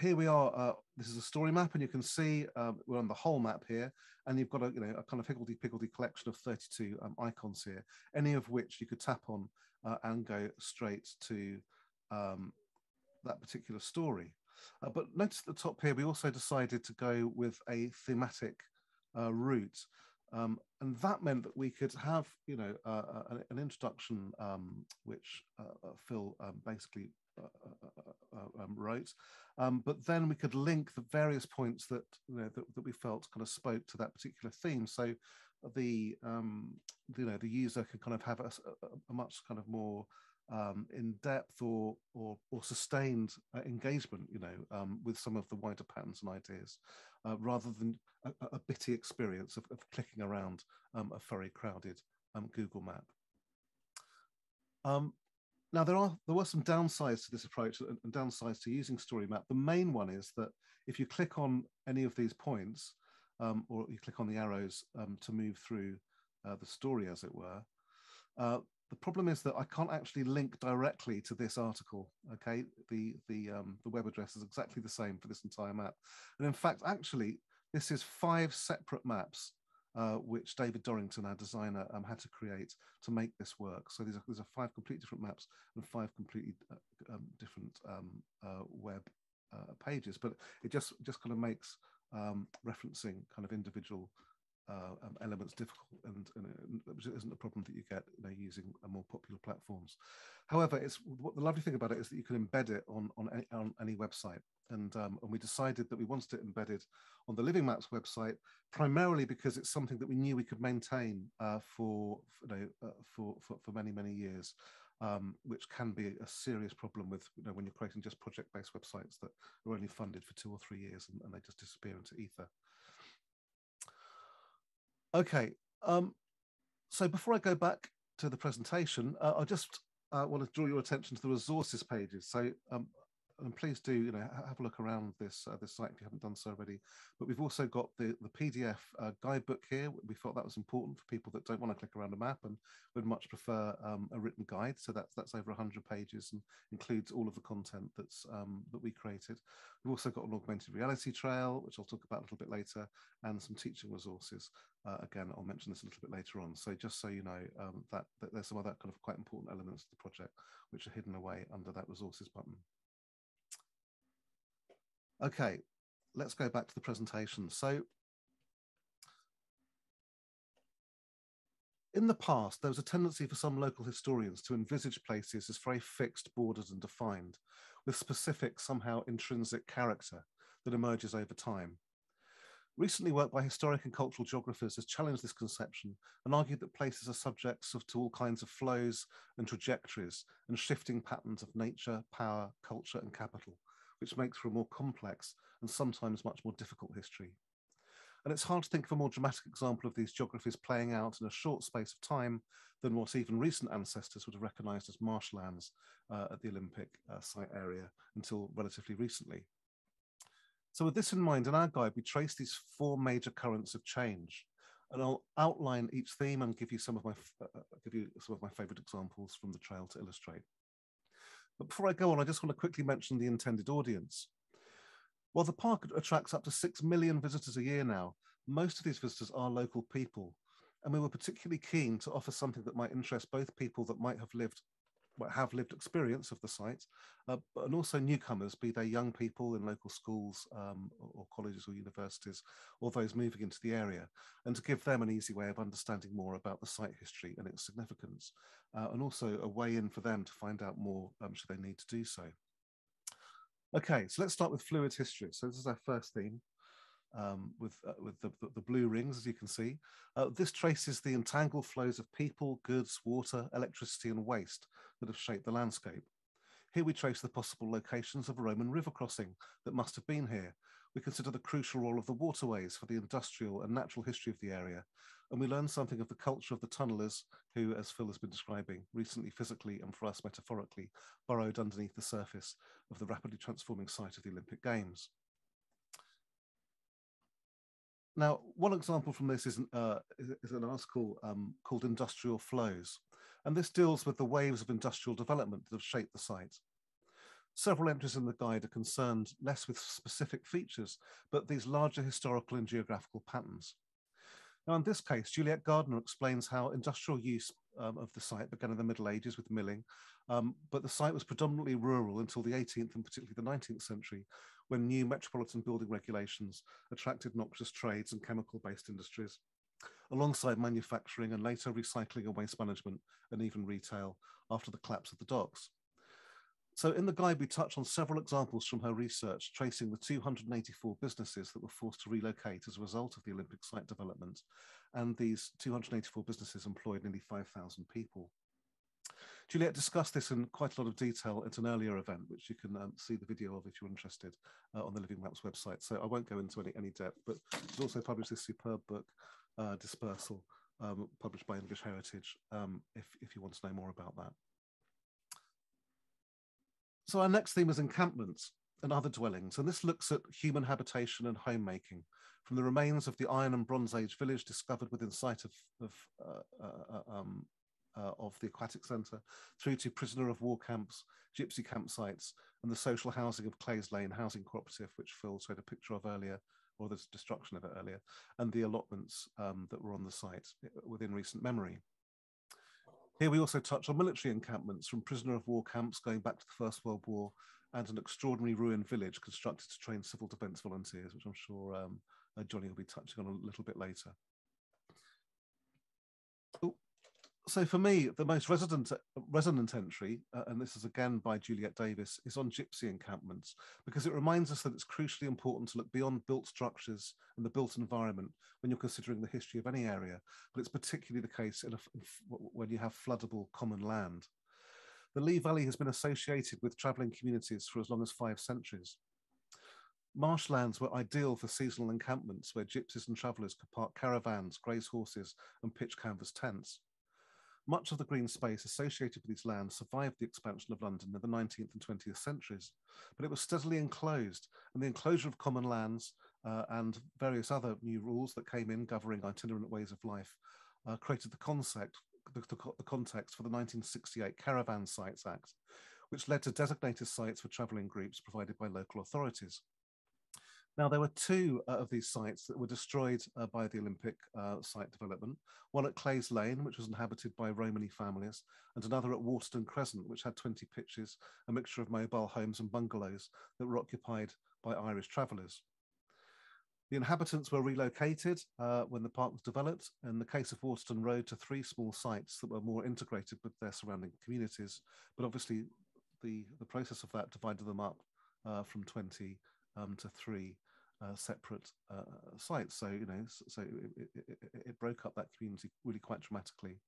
here we are. Uh, this is a story map, and you can see um, we're on the whole map here, and you've got a you know a kind of higgledy piggledy collection of 32 um, icons here, any of which you could tap on uh, and go straight to um, that particular story. Uh, but notice at the top here, we also decided to go with a thematic uh, route. Um, and that meant that we could have, you know, uh, uh an, introduction um, which Phil basically wrote, but then we could link the various points that, you know, that, that we felt kind of spoke to that particular theme. So the, um, you know, the user can kind of have a, a much kind of more um, in depth or or, or sustained uh, engagement, you know, um, with some of the wider patterns and ideas, uh, rather than a, a, bitty experience of, of clicking around um, a very crowded um, Google map. Um, now there are there were some downsides to this approach and, downsides to using Story Map. The main one is that if you click on any of these points, um, or you click on the arrows to move through uh, the story, as it were, uh, the problem is that I can't actually link directly to this article. Okay, the the um, the web address is exactly the same for this entire map, and in fact, actually, this is five separate maps uh, which David Dorrington, our designer, um, had to create to make this work. So these are, these are five completely different maps and five completely uh, um, different um, uh, web uh, pages. But it just just kind of makes um, referencing kind of individual uh, um, elements difficult, and, and, it isn't a problem that you get you know, using more popular platforms. However, it's what the lovely thing about it is that you can embed it on on any, on any website, and um, and we decided that we wanted it embedded on the Living Maps website primarily because it's something that we knew we could maintain uh, for you know uh, for, for for many many years. Um, which can be a serious problem with you know when you're creating just project-based websites that are only funded for two or three years and, and they just disappear into ether. Okay, um, so before I go back to the presentation, uh, I just uh, want to draw your attention to the resources pages. So um, and please do you know have a look around this uh, this site if you haven't done so already. But we've also got the the PDF uh, guidebook here. We felt that was important for people that don't want to click around a map and would much prefer um, a written guide. So that's that's over 100 pages and includes all of the content that's um, that we created. We've also got an augmented reality trail, which I'll talk about a little bit later, and some teaching resources. Uh, again, I'll mention this a little bit later on. So just so you know um, that, that there's some other kind of quite important elements of the project which are hidden away under that resources button. Okay, let's go back to the presentation. So in the past, there was a tendency for some local historians to envisage places as very fixed, bordered and defined, with specific, somehow intrinsic character that emerges over time. Recently, work by historic and cultural geographers has challenged this conception and argued that places are subjects of, to all kinds of flows and trajectories and shifting patterns of nature, power, culture, and capital, which makes for a more complex and sometimes much more difficult history. And it's hard to think of a more dramatic example of these geographies playing out in a short space of time than what even recent ancestors would have recognised as marshlands uh, at the Olympic uh, site area until relatively recently. So with this in mind, in our guide, we trace these four major currents of change. And I'll outline each theme and give you some of my uh, uh give you some of my favourite examples from the trail to illustrate. But before I go on, I just want to quickly mention the intended audience. While the park attracts up to 6 million visitors a year now, most of these visitors are local people. And we were particularly keen to offer something that might interest both people that might have lived have lived experience of the site, uh, and also newcomers, be they young people in local schools um, or colleges or universities, or those moving into the area, and to give them an easy way of understanding more about the site history and its significance, uh, and also a way in for them to find out more um, should they need to do so. Okay, so let's start with fluid history. So this is our first theme. um, with, uh, with the, the, blue rings, as you can see. Uh, this traces the entangled flows of people, goods, water, electricity, and waste that have shaped the landscape. Here we trace the possible locations of a Roman river crossing that must have been here. We consider the crucial role of the waterways for the industrial and natural history of the area. And we learn something of the culture of the tunnelers who, as Phil has been describing, recently physically and for us metaphorically, burrowed underneath the surface of the rapidly transforming site of the Olympic Games. Now, one example from this is, uh, is an article um, called Industrial Flows, and this deals with the waves of industrial development that have shaped the site. Several entries in the guide are concerned less with specific features, but these larger historical and geographical patterns. Now, in this case, Juliet Gardner explains how industrial use um, of the site began in the Middle Ages with milling, um, but the site was predominantly rural until the 18th and particularly the 19th century, when new metropolitan building regulations attracted noxious trades and chemical-based industries, alongside manufacturing and later recycling and waste management and even retail after the collapse of the docks. So in the guide, we touch on several examples from her research tracing the 284 businesses that were forced to relocate as a result of the Olympic site development. And these 284 businesses employed nearly 5,000 people. Juliet discussed this in quite a lot of detail at an earlier event, which you can um, see the video of if you're interested uh, on the Living Maps website. So I won't go into any, any depth, but she's also published this superb book, uh, Dispersal, um, published by English Heritage, um, if, if you want to know more about that. So our next theme is encampments and other dwellings, and this looks at human habitation and homemaking from the remains of the Iron and Bronze Age village discovered within sight of, of uh, uh, uh um, uh, of the Aquatic Centre, through to prisoner of war camps, gypsy campsites, and the social housing of Clays Lane Housing Cooperative, which Phil showed a picture of earlier, or the destruction of it earlier, and the allotments um, that were on the site uh, within recent memory. Here we also touch on military encampments from prisoner of war camps going back to the First World War and an extraordinary ruined village constructed to train civil defence volunteers, which I'm sure um, uh, Jonny will be touching on a little bit later. Oh, so for me, the most resonant, resonant entry, uh, and this is again by Juliet Davis, is on gypsy encampments, because it reminds us that it's crucially important to look beyond built structures and the built environment when you're considering the history of any area, but it's particularly the case in a, when you have floodable common land. The Lee Valley has been associated with travelling communities for as long as five centuries. Marshlands were ideal for seasonal encampments where gypsies and travellers could park caravans, graze horses, and pitch canvas tents. Much of the green space associated with these lands survived the expansion of London in the 19th and 20th centuries, but it was steadily enclosed, and the enclosure of common lands uh, and various other new rules that came in governing itinerant ways of life uh, created the concept, the, the, the context for the 1968 Caravan Sites Act, which led to designated sites for travelling groups provided by local authorities. Now, there were two uh, of these sites that were destroyed uh, by the Olympic uh, site development, one at Clays Lane, which was inhabited by Romany families, and another at Waterden Crescent, which had 20 pitches, a mixture of mobile homes and bungalows that were occupied by Irish travellers. The inhabitants were relocated uh, when the park was developed, in the case of Waterden Road, to three small sites that were more integrated with their surrounding communities. But obviously, the, the process of that divided them up uh, from 20 um, to three uh, separate uh, sites. So you know, so it, it, it, broke up that community really quite dramatically.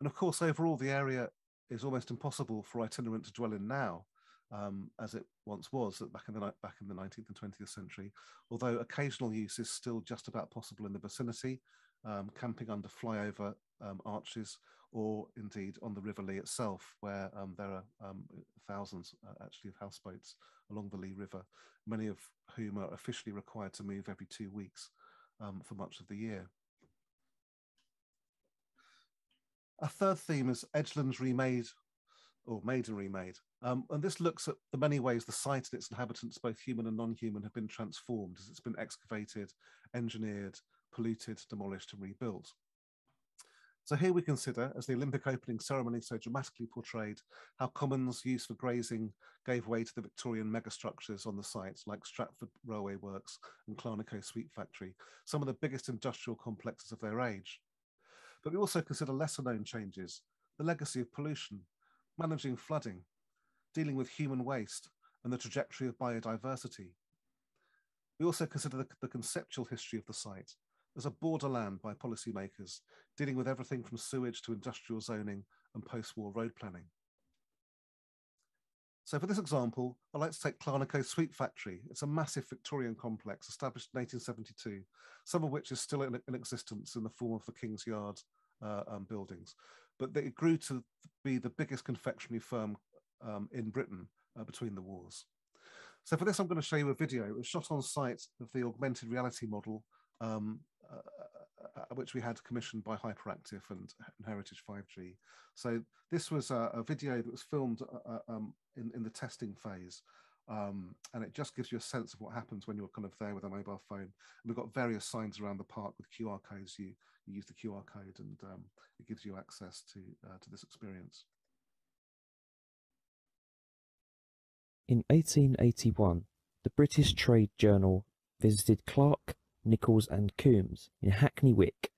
And of course, overall, the area is almost impossible for itinerant to dwell in now, um, as it once was back in the back in the 19th and 20th century. Although occasional use is still just about possible in the vicinity, um, camping under flyover um, arches, or indeed on the River Lee itself, where um, there are um, thousands uh, actually of houseboats along the Lee River, many of whom are officially required to move every two weeks um, for much of the year. A third theme is Edgelands remade or made and remade. Um, and this looks at the many ways the site and its inhabitants, both human and non-human, have been transformed as it's been excavated, engineered, polluted, demolished and rebuilt. So here we consider, as the Olympic opening ceremony so dramatically portrayed, how commons used for grazing gave way to the Victorian megastructures on the site, like Stratford Railway Works and Clarnico Sweet Factory, some of the biggest industrial complexes of their age. But we also consider lesser known changes, the legacy of pollution, managing flooding, dealing with human waste, and the trajectory of biodiversity. We also consider the, the conceptual history of the site as a borderland by policymakers, dealing with everything from sewage to industrial zoning and post-war road planning. So for this example, I'd like to take Clarnico Sweet Factory. It's a massive Victorian complex established in 1872, some of which is still in, in existence in the form of the King's Yard uh, um, buildings. But it grew to be the biggest confectionery firm um, in Britain uh, between the wars. So for this, I'm going to show you a video. It was shot on site of the augmented reality model, um, which we had commissioned by Hyperactive and, Heritage 5G. So this was a, a video that was filmed uh, uh, um, in, in the testing phase. Um, and it just gives you a sense of what happens when you're kind of there with a mobile phone. And we've got various signs around the park with QR codes. You, you use the QR code and um, it gives you access to, uh, to this experience. In 1881, the British Trade Journal visited Clarke, Nickolls and Coombs in Hackney Wick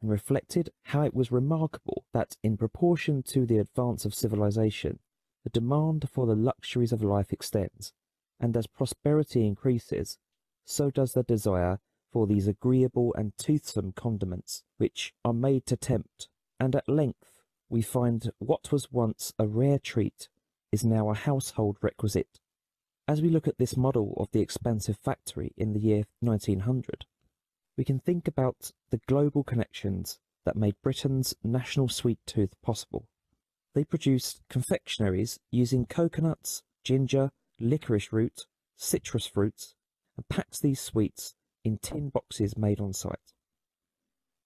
and reflected how it was remarkable that in proportion to the advance of civilization, the demand for the luxuries of life extends, and as prosperity increases, so does the desire for these agreeable and toothsome condiments, which are made to tempt, and at length we find what was once a rare treat is now a household requisite. As we look at this model of the expansive factory in the year 1900, we can think about the global connections that made Britain's national sweet tooth possible. They produced confectionaries using coconuts, ginger, licorice root, citrus fruits, and packed these sweets in tin boxes made on site.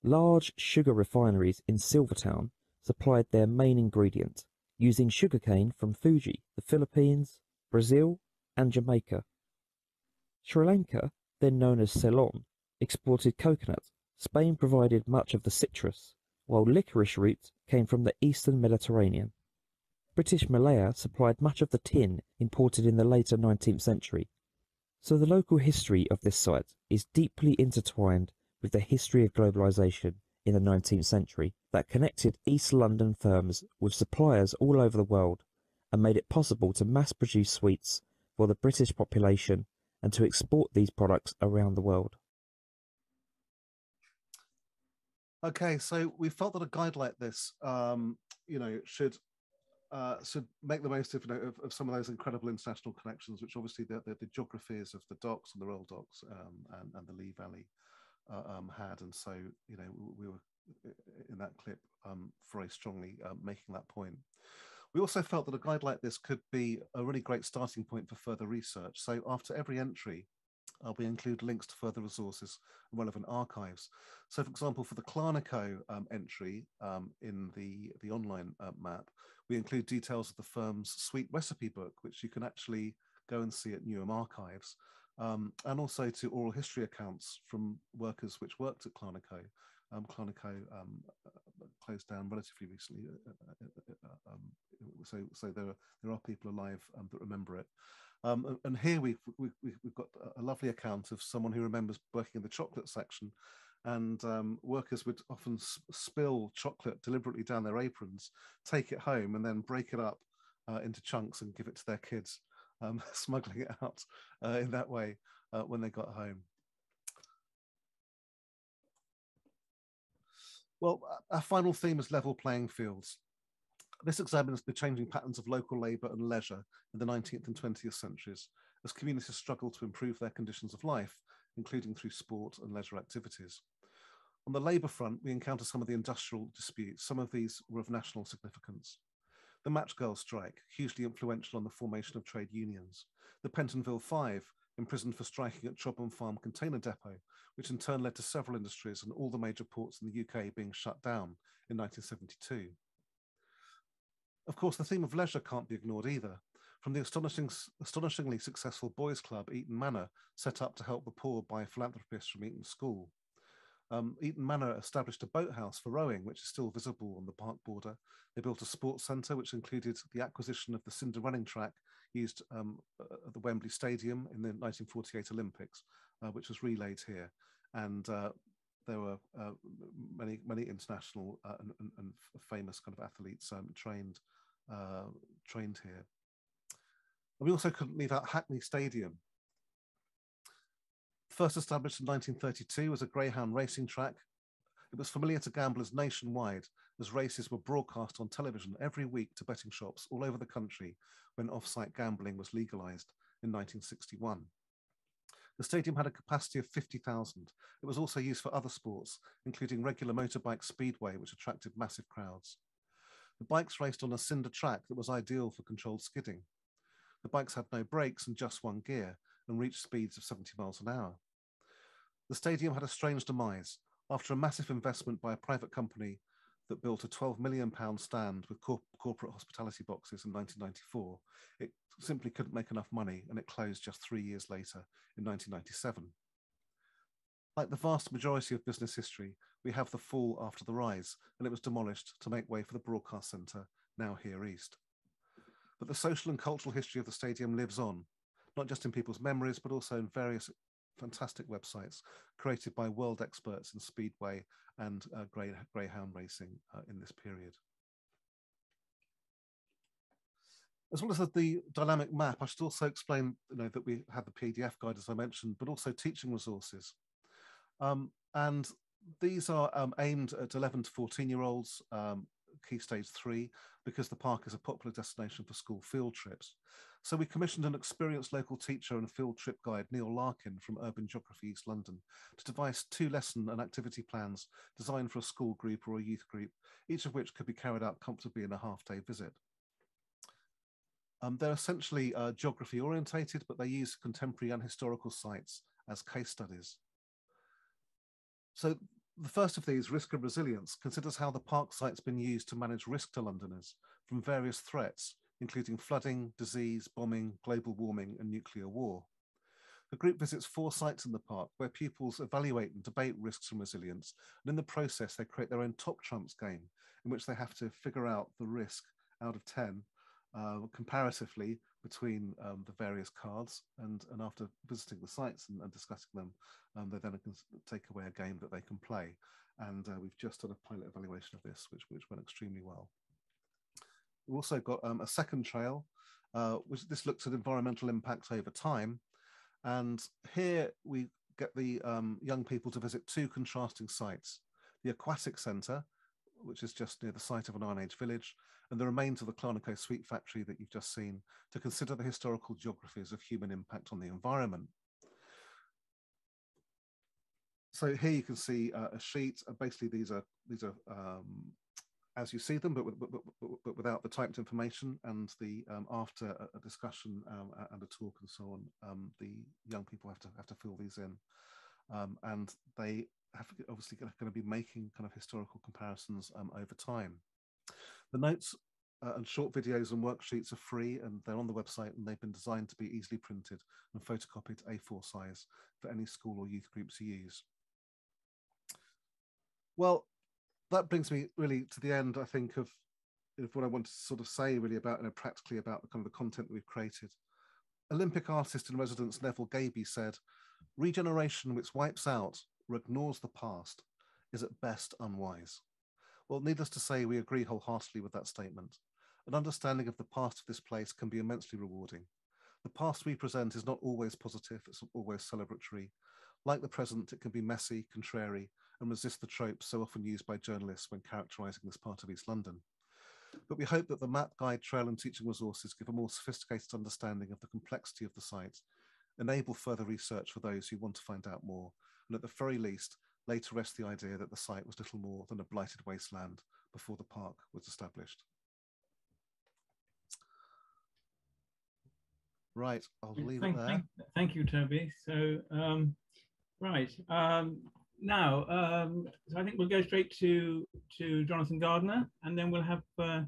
Large sugar refineries in Silvertown supplied their main ingredient, using sugarcane from Fiji, the Philippines, Brazil, and Jamaica. Sri Lanka, then known as Ceylon, exported coconut. Spain provided much of the citrus, while licorice root came from the eastern Mediterranean. British Malaya supplied much of the tin imported in the later 19th century. So the local history of this site is deeply intertwined with the history of globalization in the 19th century that connected East London firms with suppliers all over the world and made it possible to mass produce sweets for the British population and to export these products around the world. Okay, so we felt that a guide like this, um, you know, should uh, should make the most of, you know, of, of, some of those incredible international connections, which obviously the, the, the geographies of the docks and the Royal Docks um, and, and the Lee Valley uh, um, had. And so, you know, we were in that clip um, very strongly uh, making that point. We also felt that a guide like this could be a really great starting point for further research. So after every entry, uh, we include links to further resources and relevant archives. So for example, for the Clarnico um, entry um, in the, the online uh, map, we include details of the firm's sweet recipe book, which you can actually go and see at Newham Archives um, and also to oral history accounts from workers which worked at Clarnico. Um, Clarnico um, uh, closed down relatively recently, uh, uh, uh um, so so there are there are people alive um, that remember it. Um, and, here we've, we've, we've got a lovely account of someone who remembers working in the chocolate section and um, workers would often spill chocolate deliberately down their aprons, take it home, and then break it up uh, into chunks and give it to their kids um, smuggling it out uh, in that way uh, when they got home. Well, our final theme is level playing fields. This examines the changing patterns of local labour and leisure in the 19th and 20th centuries as communities struggle to improve their conditions of life, including through sport and leisure activities. On the labour front, we encounter some of the industrial disputes. Some of these were of national significance the Match Girl strike, hugely influential on the formation of trade unions, the Pentonville Five, imprisoned for striking at Chobham Farm Container Depot, which in turn led to several industries and all the major ports in the UK being shut down in 1972. Of course, the theme of leisure can't be ignored either. From the astonishing, astonishingly successful boys' club, Eton Manor, set up to help the poor by philanthropists from Eton School, um, Eton Manor established a boathouse for rowing, which is still visible on the park border. They built a sports centre, which included the acquisition of the cinder running track used um, at the Wembley Stadium in the 1948 Olympics, uh, which was relayed here. And uh, there were uh, many, many international uh, and, and, and, famous kind of athletes um, trained, uh, trained here. And we also couldn't leave out Hackney Stadium, first established in 1932 as a greyhound racing track, it was familiar to gamblers nationwide as races were broadcast on television every week to betting shops all over the country when off-site gambling was legalized in 1961. The stadium had a capacity of 50,000. It was also used for other sports, including regular motorbike speedway, which attracted massive crowds. The bikes raced on a cinder track that was ideal for controlled skidding. The bikes had no brakes and just one gear and reached speeds of 70 miles an hour. The stadium had a strange demise. After a massive investment by a private company that built a 12 million pound stand with corporate hospitality boxes in 1994, it simply couldn't make enough money and it closed just three years later in 1997. Like the vast majority of business history, we have the fall after the rise, and it was demolished to make way for the broadcast centre, now here east. But the social and cultural history of the stadium lives on, not just in people's memories, but also in various fantastic websites created by world experts in speedway and uh, grey, greyhound racing uh, in this period. As well as the dynamic map, I should also explain you know, that we have the PDF guide, as I mentioned, but also teaching resources. Um, and these are um, aimed at 11 to 14 year olds, um, key stage three, because the park is a popular destination for school field trips. So we commissioned an experienced local teacher and field trip guide, Neil Larkin from Urban Geography East London, to devise two lesson and activity plans designed for a school group or a youth group, each of which could be carried out comfortably in a half day visit. Um, they're essentially uh, geography orientated, but they use contemporary and historical sites as case studies. So the first of these, Risk and Resilience, considers how the park site's been used to manage risk to Londoners from various threats, including flooding, disease, bombing, global warming, and nuclear war. The group visits four sites in the park where pupils evaluate and debate risks and resilience, and in the process, they create their own top trumps game in which they have to figure out the risk out of 10 uh, comparatively between um, the various cards and, and after visiting the sites and, and discussing them, um, they then can take away a game that they can play. And uh, we've just done a pilot evaluation of this, which, which went extremely well. We've also got um, a second trail, uh, which this looks at environmental impact over time. And here we get the um, young people to visit two contrasting sites. The Aquatic Centre, which is just near the site of an Iron Age village, and the remains of the Clarnico Sweet Factory that you've just seen to consider the historical geographies of human impact on the environment. So here you can see uh, a sheet. Uh, basically, these are these are um, as you see them, but, but, but, but, without the typed information. And the um, after a, a discussion um, and a talk and so on, um, the young people have to have to fill these in, um, and they obviously going to be making kind of historical comparisons um, over time. The notes uh, and short videos and worksheets are free and they're on the website and they've been designed to be easily printed and photocopied A4 size for any school or youth group to use. Well, that brings me really to the end, I think, of, of what I want to sort of say really about, you know, practically about the kind of the content we've created. Olympic artist in residence Neville Gabie said, regeneration which wipes out ignores the past is at best unwise. Well, needless to say, we agree wholeheartedly with that statement. An understanding of the past of this place can be immensely rewarding. The past we present is not always positive, it's always celebratory. Like the present, it can be messy, contrary, and resist the tropes so often used by journalists when characterising this part of East London. But we hope that the map, guide, trail, and teaching resources give a more sophisticated understanding of the complexity of the site, enable further research for those who want to find out more, and at the very least, lay to rest the idea that the site was little more than a blighted wasteland before the park was established. Right, I'll leave thank, it there. Thank, thank you, Toby. So, um, right, um, now, um, so I think we'll go straight to, to Jonathan Gardner, and then we'll have uh,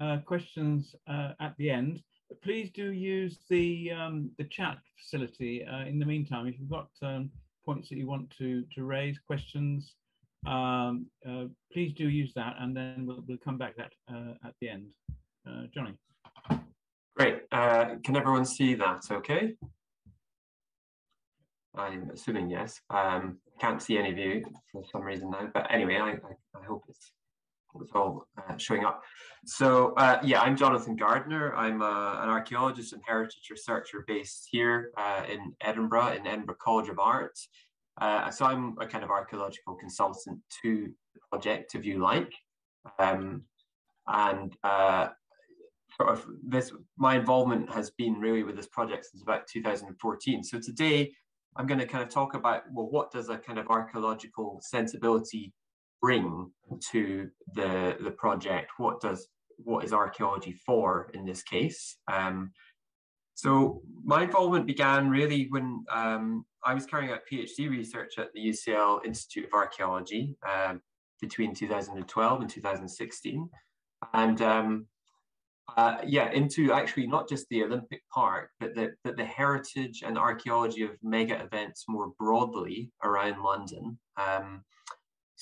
uh, questions uh, at the end. But please do use the, um, the chat facility uh, in the meantime. If you've got um, points that you want to, to raise, questions, um, uh, please do use that, and then we'll, we'll come back that uh, at the end. Jonny. Great. can everyone see that okay? I'm assuming yes. Um, can't see any of you for some reason now, but anyway, I, I, I hope it's it's all uh, showing up. So uh, yeah, I'm Jonathan Gardner. I'm uh, an archaeologist and heritage researcher based here uh, in Edinburgh, in Edinburgh College of Art. Uh, so I'm a kind of archaeological consultant to the project, if you like. Um, and sort of this, my involvement has been really with this project since about 2014. So today I'm going to kind of talk about, well, what does a kind of archaeological sensibility bring to the, the project? What does, what is archaeology for in this case? Um, so my involvement began really when um, I was carrying out PhD research at the UCL Institute of Archaeology um, between 2012 and 2016. And um, uh, yeah, into actually not just the Olympic Park, but the, but the heritage and archaeology of mega events more broadly around London. Um,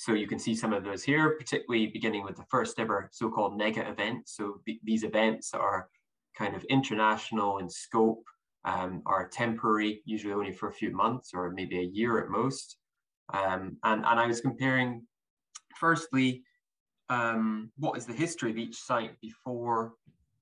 so you can see some of those here, particularly beginning with the first ever so-called mega event. So these events are kind of international in scope, um, are temporary, usually only for a few months or maybe a year at most. Um, and, and I was comparing, firstly, um, what is the history of each site before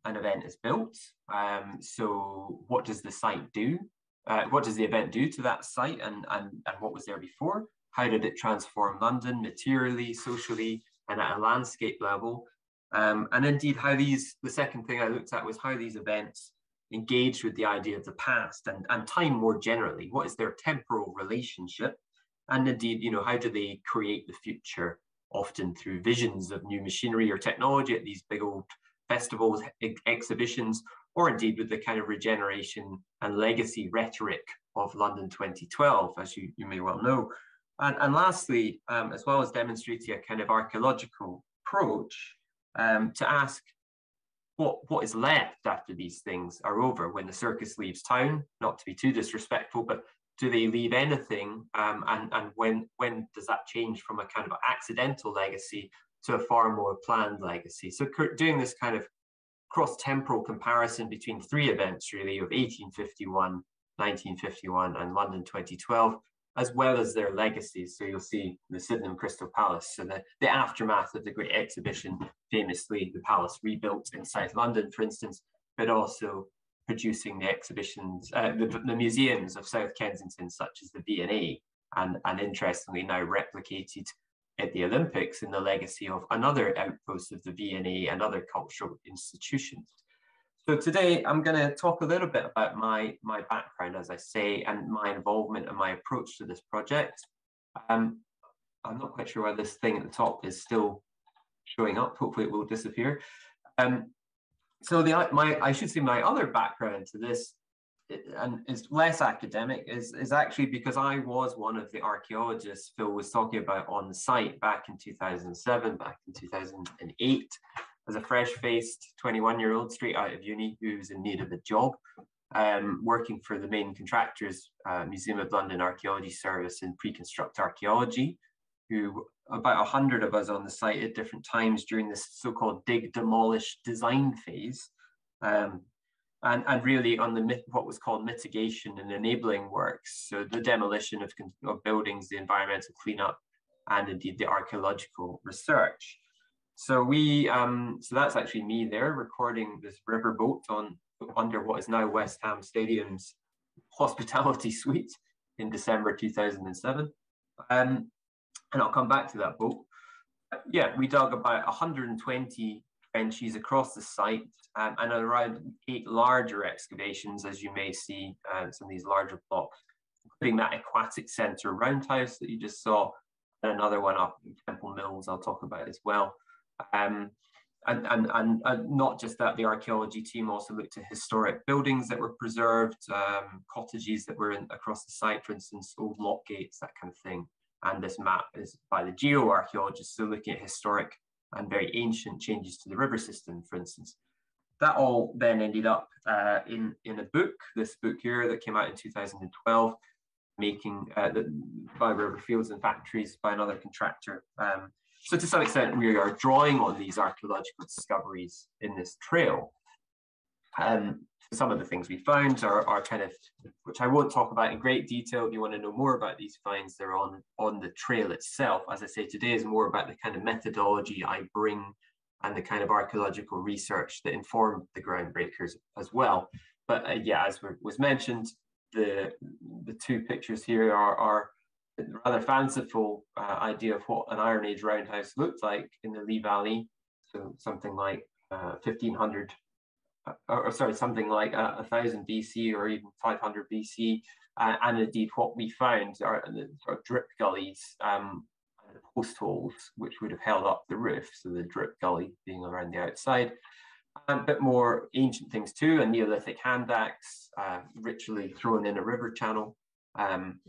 an event is built? Um, so what does the site do? Uh, what does the event do to that site and, and, and what was there before? How did it transform London materially, socially, and at a landscape level? Um, and indeed, how these, the second thing I looked at was how these events engage with the idea of the past and, and time more generally. What is their temporal relationship? And indeed, you know, how do they create the future, often through visions of new machinery or technology at these big old festivals, ex exhibitions, or indeed with the kind of regeneration and legacy rhetoric of London 2012, as you, you may well know. And, and lastly, um, as well as demonstrating a kind of archaeological approach, um, to ask what, what is left after these things are over when the circus leaves town, not to be too disrespectful, but do they leave anything? Um, and and when, when does that change from a kind of accidental legacy to a far more planned legacy? So doing this kind of cross-temporal comparison between three events really of 1851, 1951 and London 2012 as well as their legacies. So you'll see the Sydenham Crystal Palace. So the, the aftermath of the Great Exhibition, famously the palace rebuilt in South London, for instance, but also producing the exhibitions, uh, the, the, museums of South Kensington, such as the V&A, and, and interestingly now replicated at the Olympics in the legacy of another outpost of the V&A and other cultural institutions. So today I'm going to talk a little bit about my, my background, as I say, and my involvement and my approach to this project. Um, I'm not quite sure why this thing at the top is still showing up. Hopefully it will disappear. Um, so the my I should say my other background to this and is less academic is, is actually because I was one of the archaeologists Phil was talking about on the site back in 2007, back in 2008 as a fresh-faced 21-year-old straight out of uni who was in need of a job, um, working for the main contractors, uh, Museum of London Archaeology Service in pre-construct archaeology, who about 100 of us on the site at different times during this so-called dig, demolish, design phase. Um, and, and really on the what was called mitigation and enabling works, so the demolition of, of buildings, the environmental cleanup, and indeed the archaeological research. So we, um, so that's actually me there recording this riverboat on under what is now West Ham Stadium's hospitality suite in December 2007. Um, and I'll come back to that boat. Yeah, we dug about 120 benches across the site um, and around eight larger excavations, as you may see, uh, some of these larger blocks, including that aquatic centre roundhouse that you just saw, and another one up in Temple Mills I'll talk about as well. Um, and, and, and, and, not just that, the archaeology team also looked at historic buildings that were preserved, um, cottages that were in, across the site, for instance, old lock gates, that kind of thing. And this map is by the geoarchaeologists, so looking at historic and very ancient changes to the river system, for instance. That all then ended up uh, in, in a book, this book here that came out in 2012, making uh, the, by River Fields and Factories by another contractor. Um, so to some extent, we are drawing on these archaeological discoveries in this trail. Um, some of the things we found are, are kind of, which I won't talk about in great detail. If you want to know more about these finds, they're on, on the trail itself. As I say, today is more about the kind of methodology I bring and the kind of archaeological research that informed the groundbreakers as well. But uh, yeah, as was mentioned, the, the two pictures here are, are rather fanciful uh, idea of what an Iron Age roundhouse looked like in the Lee Valley. So something like uh, 1500 uh, or sorry, something like a, thousand BC or even 500 BC. Uh, and indeed, what we found are the sort of drip gullies um, and the post holes, which would have held up the roof. So the drip gully being around the outside. A bit more ancient things too, a Neolithic hand axe, uh, ritually thrown in a river channel. Um,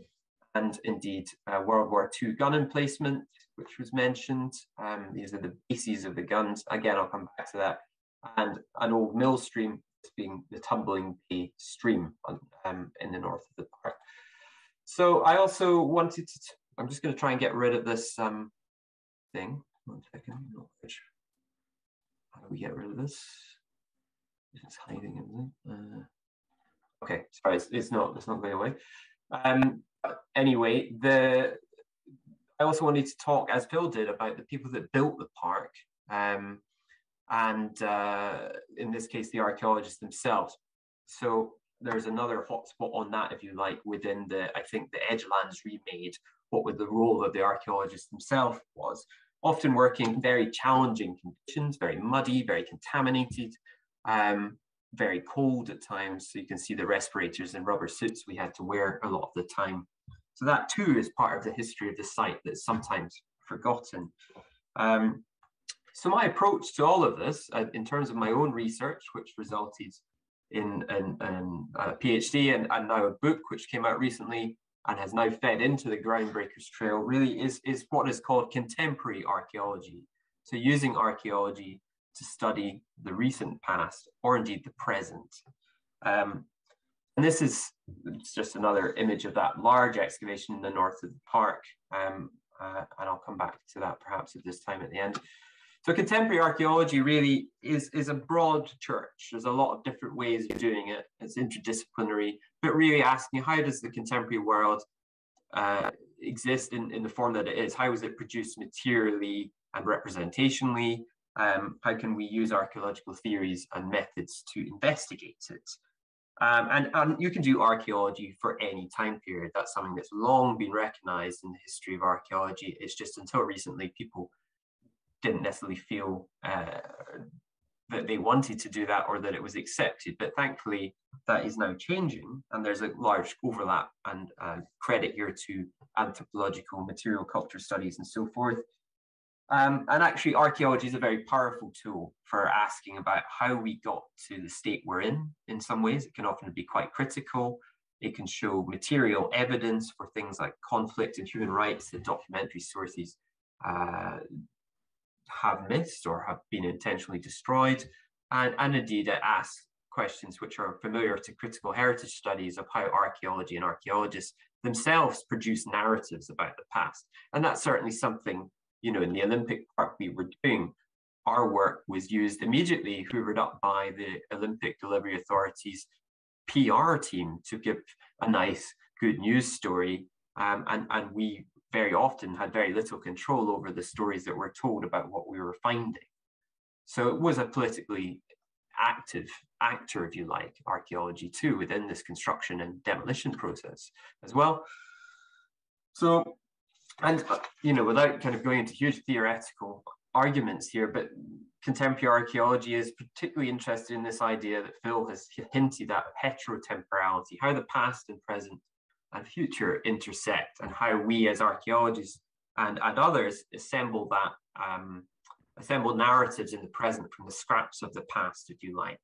and indeed, uh, World War II gun emplacement, which was mentioned. Um, these are the bases of the guns. Again, I'll come back to that and an old mill stream being the Tumbling Bay stream um, in the north of the park. So I also wanted to, I'm just going to try and get rid of this um, thing. One second, how do we get rid of this? It's hiding, isn't it? Uh, okay, sorry, it's, it's, not, it's not going away. Um, anyway, the I also wanted to talk, as Phil did, about the people that built the park. Um, and uh, in this case, the archaeologists themselves. So there's another hotspot on that, if you like, within the, I think the Edgelands remade, what would the role of the archaeologists themselves was. Often working very challenging conditions, very muddy, very contaminated, um, very cold at times. So you can see the respirators and rubber suits we had to wear a lot of the time. So that too is part of the history of the site that's sometimes forgotten. Um, so my approach to all of this, uh, in terms of my own research, which resulted in, in, in a PhD and, and now a book which came out recently and has now fed into the Groundbreakers Trail, really is, is what is called contemporary archaeology. So using archaeology to study the recent past or indeed the present. Um, and this is just another image of that large excavation in the north of the park. Um, uh, and I'll come back to that perhaps at this time at the end. So contemporary archaeology really is, is a broad church. There's a lot of different ways of doing it. It's interdisciplinary, but really asking how does the contemporary world uh, exist in, in the form that it is? How is it produced materially and representationally? Um, how can we use archaeological theories and methods to investigate it? Um, and, and you can do archaeology for any time period. That's something that's long been recognized in the history of archaeology. It's just until recently people didn't necessarily feel uh, that they wanted to do that or that it was accepted. But thankfully, that is now changing, and there's a large overlap and uh, credit here to anthropological material culture studies and so forth. Um, and actually, archaeology is a very powerful tool for asking about how we got to the state we're in. In some ways, it can often be quite critical. It can show material evidence for things like conflict and human rights that documentary sources uh, have missed or have been intentionally destroyed, and, and indeed it asks questions which are familiar to critical heritage studies of how archaeology and archaeologists themselves produce narratives about the past. And that's certainly something, you know, in the Olympic Park we were doing. Our work was used immediately, hoovered up by the Olympic Delivery Authority's PR team to give a nice, good news story. Um, and, and we very often had very little control over the stories that were told about what we were finding. So it was a politically active actor, if you like, archaeology too, within this construction and demolition process as well. So, and, uh, you know, without kind of going into huge theoretical arguments here, but contemporary archaeology is particularly interested in this idea that Phil has hinted at heterotemporality, how the past and present and future intersect and how we as archaeologists and, and others assemble that um, assemble narratives in the present from the scraps of the past, if you like,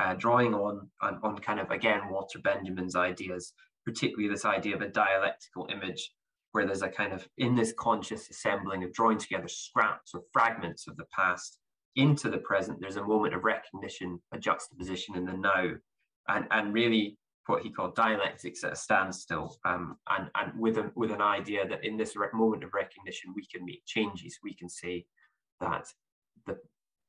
uh, drawing on, on, on kind of again Walter Benjamin's ideas, particularly this idea of a dialectical image, where there's a kind of in this conscious assembling of drawing together scraps or fragments of the past into the present. There's a moment of recognition, a juxtaposition in the now, and and really what he called dialectics at a standstill, um, and, and with, a, with an idea that in this moment of recognition, we can make changes. We can say that the,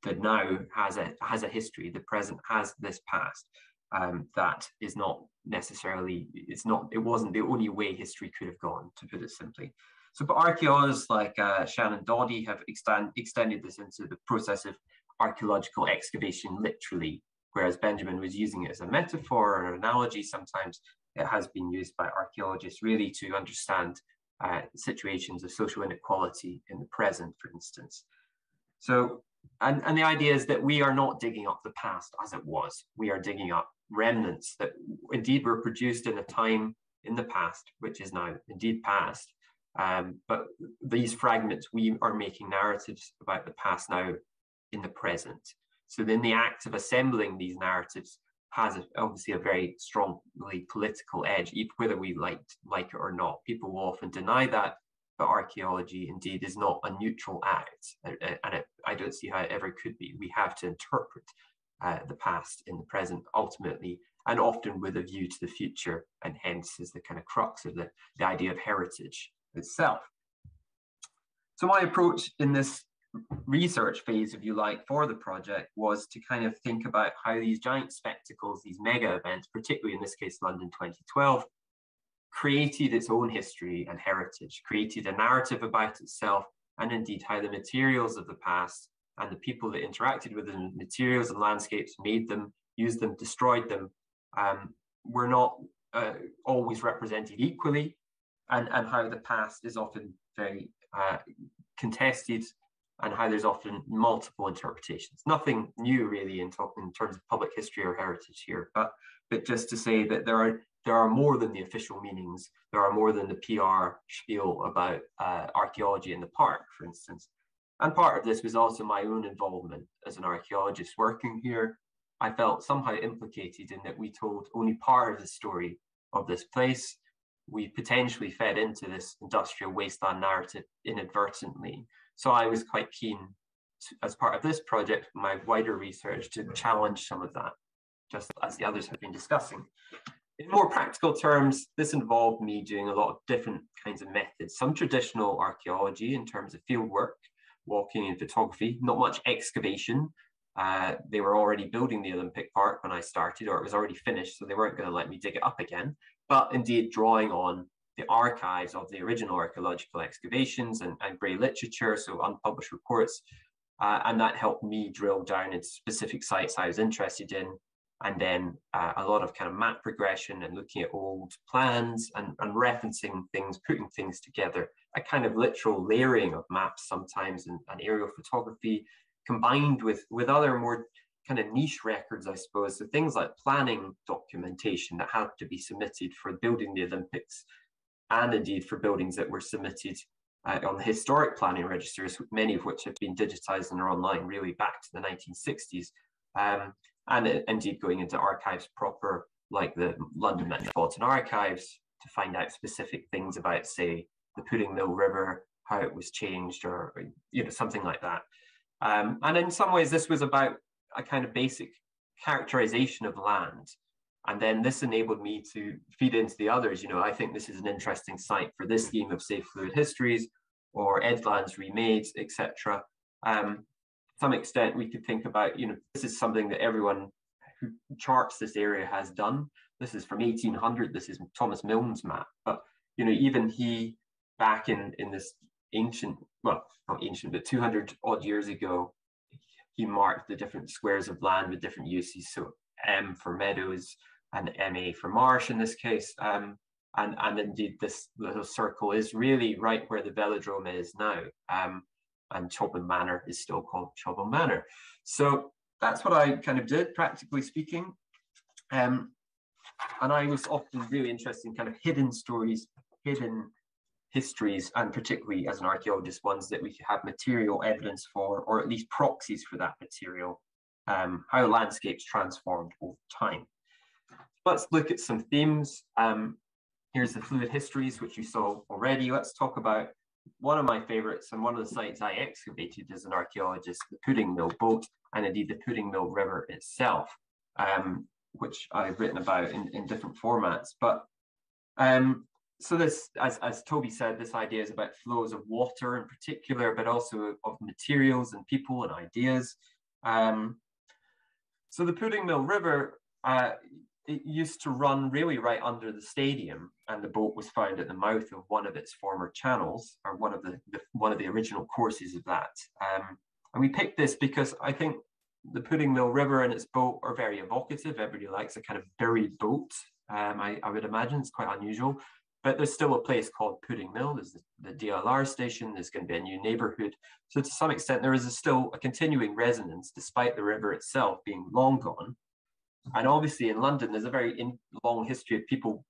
the now has a, has a history, the present has this past. Um, that is not necessarily, it's not, it wasn't the only way history could have gone, to put it simply. So, but archaeologists like uh, Shannon Dawdy have extend, extended this into the process of archaeological excavation literally, whereas Benjamin was using it as a metaphor or an analogy. Sometimes it has been used by archaeologists really to understand uh, situations of social inequality in the present, for instance. So, and, and the idea is that we are not digging up the past as it was. We are digging up remnants that indeed were produced in a time in the past, which is now indeed past. Um, but these fragments, we are making narratives about the past now in the present. So then the act of assembling these narratives has a, obviously a very strongly political edge, whether we like, like it or not. People will often deny that, but archaeology indeed is not a neutral act, and it, I don't see how it ever could be. We have to interpret uh, the past in the present ultimately, and often with a view to the future, and hence is the kind of crux of the, the idea of heritage itself. So my approach in this research phase, if you like, for the project was to kind of think about how these giant spectacles, these mega events, particularly in this case, London 2012, created its own history and heritage, created a narrative about itself, and indeed how the materials of the past and the people that interacted with the materials and landscapes made them, used them, destroyed them, um, were not uh, always represented equally, and, and how the past is often very uh, contested and how there's often multiple interpretations. Nothing new really in, talk, in terms of public history or heritage here, but, but just to say that there are, there are more than the official meanings. There are more than the PR spiel about uh, archaeology in the park, for instance. And part of this was also my own involvement as an archaeologist working here. I felt somehow implicated in that we told only part of the story of this place. We potentially fed into this industrial wasteland narrative inadvertently so I was quite keen to, as part of this project, my wider research to challenge some of that, just as the others have been discussing. In more practical terms, this involved me doing a lot of different kinds of methods, some traditional archaeology in terms of field work, walking and photography, not much excavation. Uh, they were already building the Olympic Park when I started, or it was already finished, so they weren't going to let me dig it up again. But indeed, drawing on the archives of the original archaeological excavations and, and grey literature, so unpublished reports. Uh, and that helped me drill down into specific sites I was interested in. And then uh, a lot of kind of map progression and looking at old plans and, and referencing things, putting things together, a kind of literal layering of maps sometimes and, and aerial photography combined with, with other more kind of niche records, I suppose. So things like planning documentation that had to be submitted for building the Olympics and indeed for buildings that were submitted uh, on the historic planning registers, many of which have been digitized and are online really back to the 1960s, um, and indeed going into archives proper like the London Metropolitan Archives to find out specific things about, say, the Pudding Mill River, how it was changed, or you know something like that. Um, and in some ways, this was about a kind of basic characterization of land and then this enabled me to feed into the others. You know, I think this is an interesting site for this theme of say fluid histories or Edgelands remade, etc. Um, some extent, we could think about, you know, this is something that everyone who charts this area has done. This is from 1800. This is Thomas Milne's map. But, you know, even he back in, in this ancient, well, not ancient, but 200 odd years ago, he marked the different squares of land with different uses. So M for meadows and MA for marsh in this case. Um, and, and indeed, this little circle is really right where the velodrome is now. Um, and Chobham Manor is still called Chobham Manor. So that's what I kind of did, practically speaking. Um, and I was often really interested in kind of hidden stories, hidden histories, and particularly as an archaeologist, ones that we have material evidence for, or at least proxies for that material um, how landscapes transformed over time. Let's look at some themes. Um, here's the fluid histories, which you saw already. Let's talk about one of my favorites and one of the sites I excavated as an archaeologist, the Pudding Mill boat, and indeed the Pudding Mill River itself, um, which I've written about in, in different formats. But um, so this, as, as Toby said, this idea is about flows of water in particular, but also of materials and people and ideas. Um, so the Pudding Mill River uh, it used to run really right under the stadium, and the boat was found at the mouth of one of its former channels, or one of the, the one of the original courses of that. Um, and we picked this because I think the Pudding Mill River and its boat are very evocative. Everybody likes a kind of buried boat. Um, I, I, would imagine it's quite unusual. But there's still a place called Pudding Mill. There's the, the DLR station. There's going to be a new neighbourhood. So to some extent, there is a still a continuing resonance, despite the river itself being long gone. And obviously, in London, there's a very in, long history of people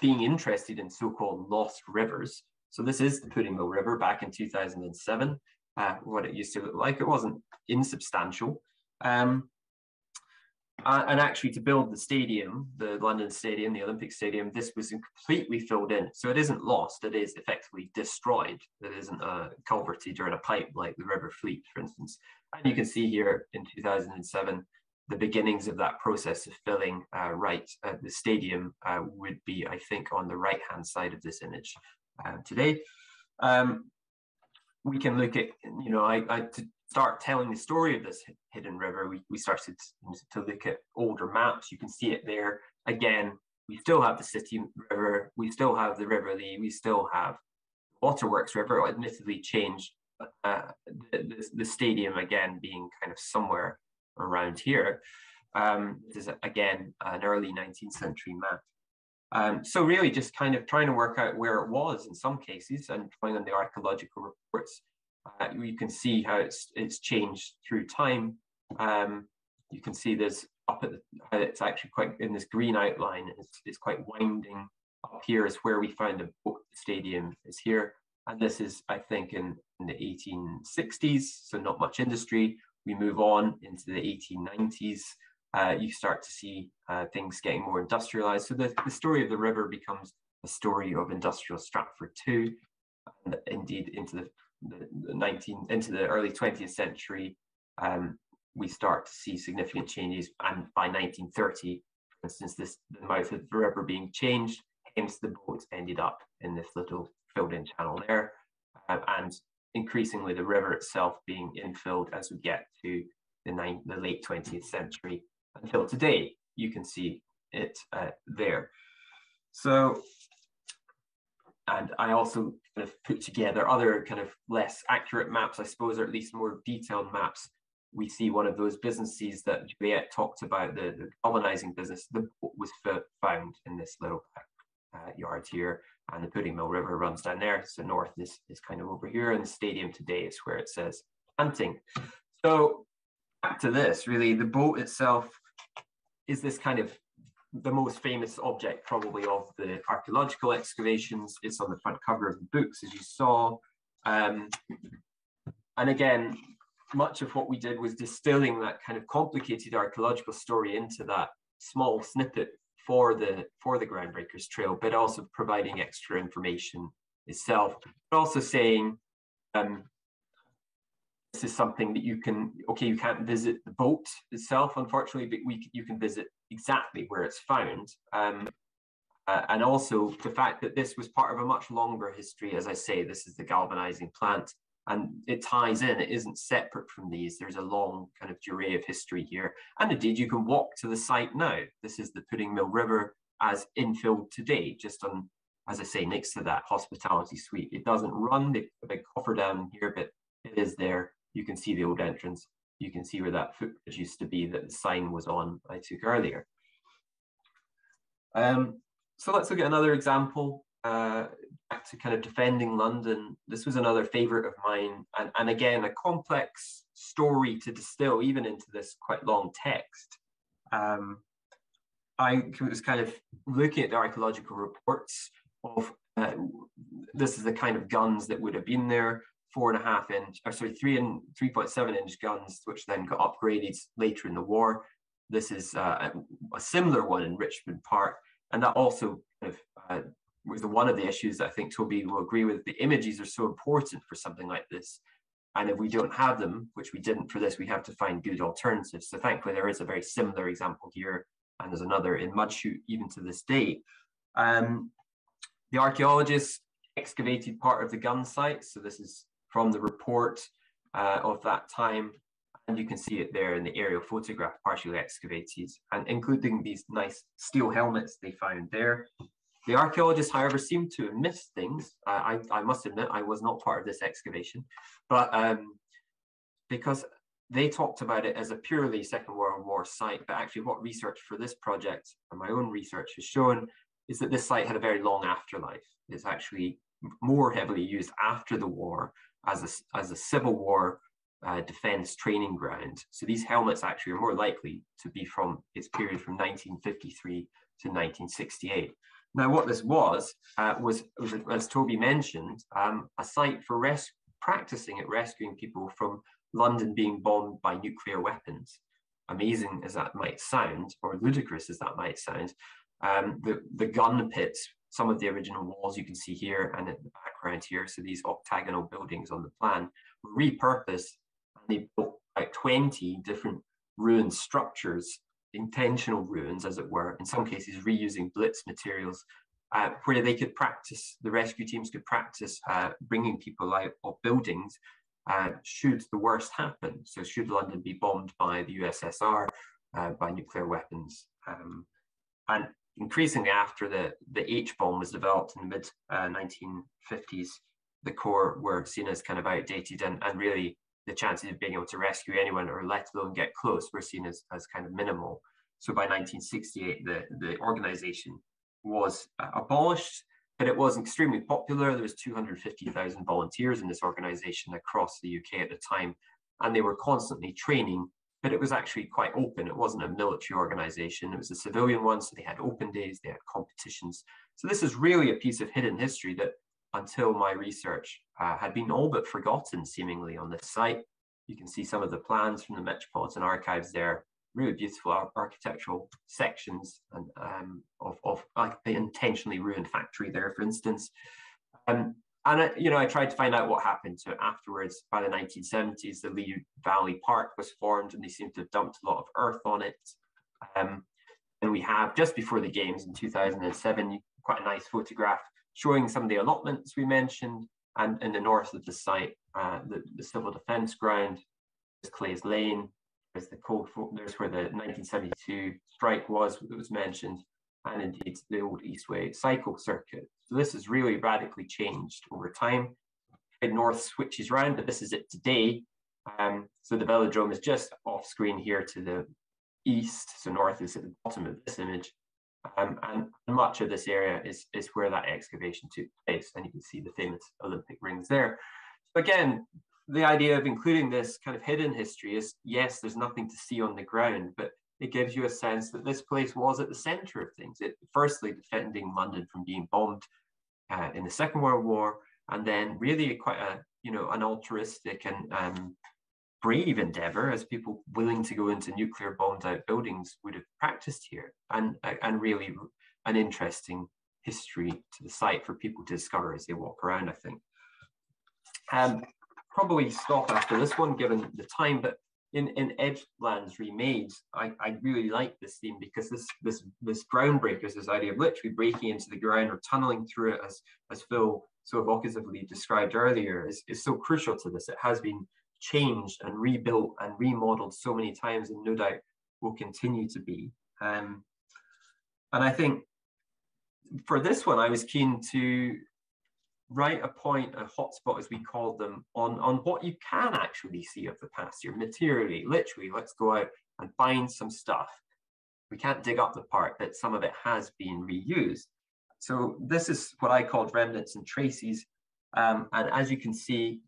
being interested in so-called lost rivers. So this is the Pudding Mill River back in 2007. Uh, what it used to look like. It wasn't insubstantial. Um, and actually to build the stadium, the London Stadium, the Olympic Stadium, this was completely filled in. So it isn't lost, it is effectively destroyed. It isn't a culverted or in a pipe like the River Fleet, for instance. And you can see here in 2007, the beginnings of that process of filling uh, right. Uh, the stadium uh, would be, I think, on the right-hand side of this image uh, today. Um, we can look at, you know, I, I to start telling the story of this hidden river, we, we started to look at older maps. You can see it there. Again, we still have the City River, we still have the River Lee, we still have Waterworks River, admittedly changed, uh, the, the, the, stadium again being kind of somewhere around here. Um, this is again an early 19th century map. Um, so really just kind of trying to work out where it was in some cases and drawing on the archaeological reports. Uh, you can see how it's it's changed through time. Um, you can see there's up at the, it's actually quite in this green outline, it's, it's quite winding. Up here is where we found the stadium is here. And this is, I think, in, in the 1860s, so not much industry. We move on into the 1890s uh, you start to see uh, things getting more industrialized. So the, the story of the river becomes a story of industrial Stratford too, and indeed into the, the, the 19 into the early 20th century, um, we start to see significant changes. And by 1930, for instance, this the mouth of the river being changed, hence the boats ended up in this little filled-in channel there, uh, and increasingly the river itself being infilled as we get to the, nine, the late 20th century until today. You can see it uh, there. So, and I also kind of put together other kind of less accurate maps, I suppose, or at least more detailed maps. We see one of those businesses that Juliet talked about, the, the galvanizing business, the boat was found in this little uh, yard here, and the Pudding Mill River runs down there. So north is, is kind of over here, and the stadium today is where it says planting. So back to this, really, the boat itself is this kind of the most famous object probably of the archaeological excavations. It's on the front cover of the books, as you saw. Um, and again, much of what we did was distilling that kind of complicated archaeological story into that small snippet for the for the groundbreakers trail, but also providing extra information itself, but also saying um, this is something that you can, okay, you can't visit the boat itself, unfortunately, but we, you can visit exactly where it's found. Um, uh, and also the fact that this was part of a much longer history, as I say, this is the galvanizing plant and it ties in, it isn't separate from these. There's a long kind of durée of history here. And indeed, you can walk to the site now. This is the Pudding Mill River as infilled today, just on, as I say, next to that hospitality suite. It doesn't run, the big coffer down here, but it is there you can see the old entrance. You can see where that footbridge used to be that the sign was on I took earlier. Um, so let's look at another example. Uh, back to kind of defending London. This was another favorite of mine. And, and again, a complex story to distill even into this quite long text. Um, I was kind of looking at the archaeological reports of uh, this is the kind of guns that would have been there four and a half inch, or sorry, three and 3.7 inch guns, which then got upgraded later in the war. This is uh, a, a, similar one in Richmond Park, and that also kind of uh, was the, one of the issues that I think Toby will agree with. The images are so important for something like this, and if we don't have them, which we didn't for this, we have to find good alternatives. So thankfully, there is a very similar example here, and there's another in Mudchute even to this day. Um, the archaeologists excavated part of the gun site, so this is from the report uh, of that time. and you can see it there in the aerial photograph partially excavated and including these nice steel helmets they found there. The archaeologists, however, seem to have missed things. I, I must admit, I was not part of this excavation, but um, because they talked about it as a purely Second World War site, but actually what research for this project and my own research has shown is that this site had a very long afterlife. It's actually more heavily used after the war as a, as a Civil War uh, defense training ground. So these helmets actually are more likely to be from its period from 1953 to 1968. Now, what this was, uh, was, was, as Toby mentioned, um, a site for res practicing at rescuing people from London being bombed by nuclear weapons. Amazing as that might sound, or ludicrous as that might sound, um, the, the gun pits, some of the original walls you can see here and in the background here, so these octagonal buildings on the plan, were repurposed and they built like 20 different ruined structures, intentional ruins as it were, in some cases reusing blitz materials uh, where they could practice, the rescue teams could practice uh, bringing people out of buildings uh, should the worst happen. So should London be bombed by the USSR, uh, by nuclear weapons. Um, and increasingly after the, the H-bomb was developed in the mid 1950s, uh, the Corps were seen as kind of outdated and, and really the chances of being able to rescue anyone or let alone get close were seen as, as kind of minimal. So by 1968, the, the organization was uh, abolished but it was extremely popular. There was 250,000 volunteers in this organization across the UK at the time, and they were constantly training, but it was actually quite open. It wasn't a military organization. It was a civilian one, so they had open days, they had competitions. So this is really a piece of hidden history that until my research uh, had been all but forgotten seemingly on this site. You can see some of the plans from the Metropolitan Archives there really beautiful architectural sections and um, of, of like the intentionally ruined factory there, for instance. Um, and I, you know, I tried to find out what happened to it afterwards. By the 1970s, the Lee Valley Park was formed, and they seem to have dumped a lot of earth on it. Um, and we have just before the games in 2007, quite a nice photograph showing some of the allotments we mentioned, and in the north of the site, uh, the, the civil defence ground, is Clay's Lane, there's the cold, there's where the 1972 strike was that was mentioned, and indeed the old Eastway cycle circuit. So this has really radically changed over time. The north switches round, but this is it today. Um, so the velodrome is just off screen here to the east. So north is at the bottom of this image. Um, and much of this area is, is where that excavation took place. And you can see the famous Olympic rings there. So again, the idea of including this kind of hidden history is yes, there's nothing to see on the ground, but it gives you a sense that this place was at the center of things. It firstly defending London from being bombed uh, in the Second World War, and then really quite a you know an altruistic and um, brave endeavor as people willing to go into nuclear bombed out buildings would have practiced here, and and really an interesting history to the site for people to discover as they walk around. I think. Um, probably stop after this one, given the time. But in in Edgelands Remade, I, I really like this theme because this this this groundbreakers, this idea of literally breaking into the ground or tunneling through it, as as Phil so evocatively described earlier, is, is so crucial to this. It has been changed and rebuilt and remodeled so many times, and no doubt will continue to be. Um, and I think for this one, I was keen to write a point, a hotspot as we called them, on, on what you can actually see of the past year materially, literally, let's go out and find some stuff. We can't dig up the part, but some of it has been reused. So this is what I called remnants and traces. Um, and as you can see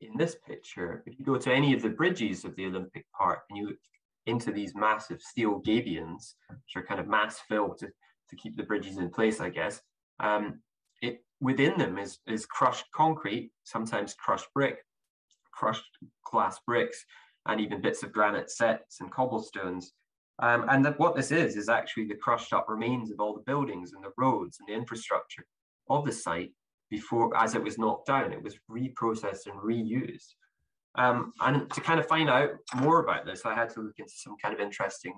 in this picture, if you go to any of the bridges of the Olympic Park and you look into these massive steel gabions, which are kind of mass filled to, to keep the bridges in place, I guess, um, it within them is, is crushed concrete, sometimes crushed brick, crushed glass bricks, and even bits of granite setts and cobblestones. Um, and that what this is, is actually the crushed up remains of all the buildings and the roads and the infrastructure of the site before, as it was knocked down, it was reprocessed and reused. Um, and to kind of find out more about this, I had to look into some kind of interesting,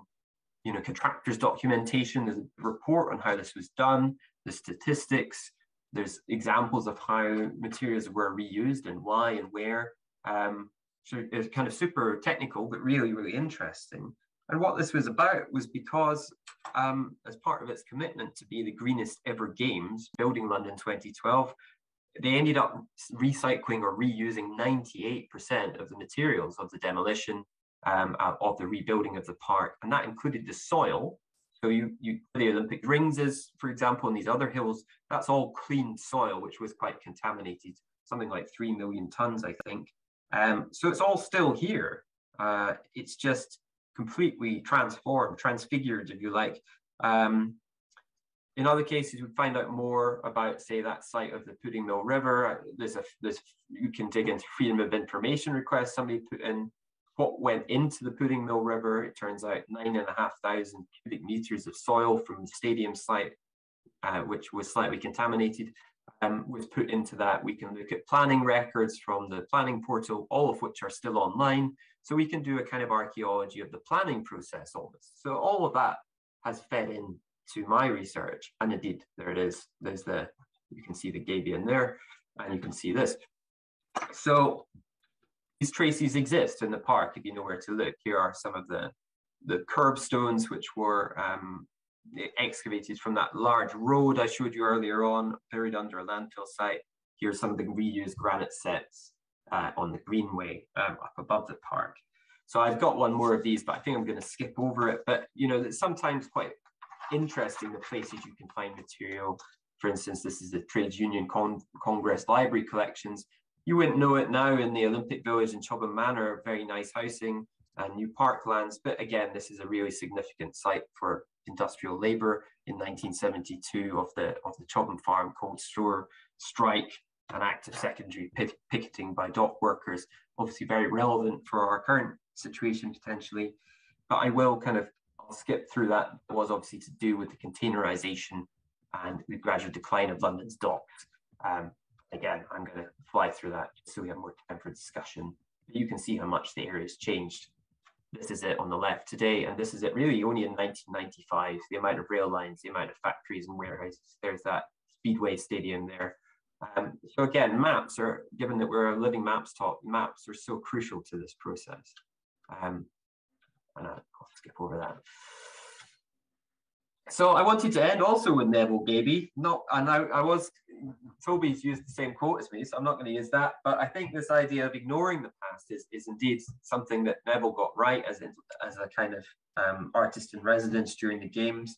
you know, contractors documentation, there's a report on how this was done, the statistics, there's examples of how materials were reused and why and where. Um, so it's kind of super technical, but really, really interesting. And what this was about was because, um, as part of its commitment to be the greenest ever games, Building London 2012, they ended up recycling or reusing 98% of the materials of the demolition um, of the rebuilding of the park, and that included the soil. So you, you the Olympic rings is, for example, in these other hills, that's all clean soil, which was quite contaminated, something like three million tons, I think. Um, so it's all still here. Uh, it's just completely transformed, transfigured, if you like. Um, in other cases, we find out more about, say, that site of the Pudding Mill River. There's a, there's, you can dig into freedom of information requests somebody put in what went into the Pudding Mill River. It turns out nine and a half thousand cubic meters of soil from the stadium site, uh, which was slightly contaminated, um, was put into that. We can look at planning records from the planning portal, all of which are still online. So we can do a kind of archaeology of the planning process almost. So all of that has fed in to my research. And indeed, there it is. There's the, you can see the gabion there, and you can see this. So these traces exist in the park if you know where to look. Here are some of the, the curbstones which were um, excavated from that large road I showed you earlier on, buried under a landfill site. Here's some of the reused granite setts uh, on the greenway um, up above the park. So I've got one more of these, but I think I'm going to skip over it. But you know, it's sometimes quite interesting the places you can find material. For instance, this is the Trades Union Con Congress Library collections. You wouldn't know it now in the Olympic Village in Chobham Manor, very nice housing and new parklands. But again, this is a really significant site for industrial labor in 1972 of the of the Chobham Farm cold store strike and active secondary picketing by dock workers. Obviously, very relevant for our current situation potentially. But I will kind of I'll skip through that. It was obviously to do with the containerization and the gradual decline of London's docks. Um, again, I'm going to fly through that so we have more time for discussion. But you can see how much the area has changed. This is it on the left today, and this is it really only in 1995. The amount of rail lines, the amount of factories and warehouses. There's that Speedway Stadium there. Um, so again, maps are, given that we're a living maps talk, maps are so crucial to this process. Um, and I'll skip over that. So I wanted to end also with Neville Gabie. Not, and I, I was Toby's used the same quote as me, so I'm not going to use that. But I think this idea of ignoring the past is, is indeed something that Neville got right as, in, as a kind of um, artist in residence during the games.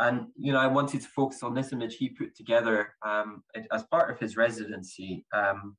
And you know, I wanted to focus on this image he put together um, as part of his residency. Um,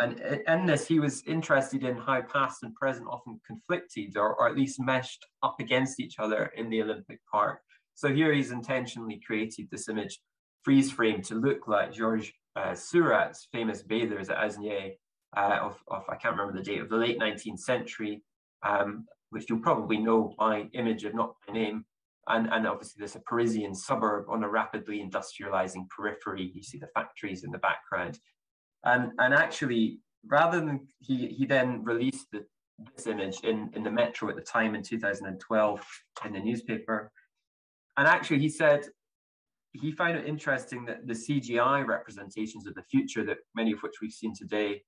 and in this, he was interested in how past and present often conflicted or, or at least meshed up against each other in the Olympic Park. So here he's intentionally created this image freeze frame to look like Georges uh, Seurat's famous bathers at Asnières uh, of, of, I can't remember the date, of the late 19th century, um, which you'll probably know by image if not by name. And, and obviously there's a Parisian suburb on a rapidly industrializing periphery. You see the factories in the background. And, and actually, rather than he, he then released the, this image in, in the Metro at the time in 2012 in the newspaper. And actually, he said he found it interesting that the CGI representations of the future, that many of which we've seen today,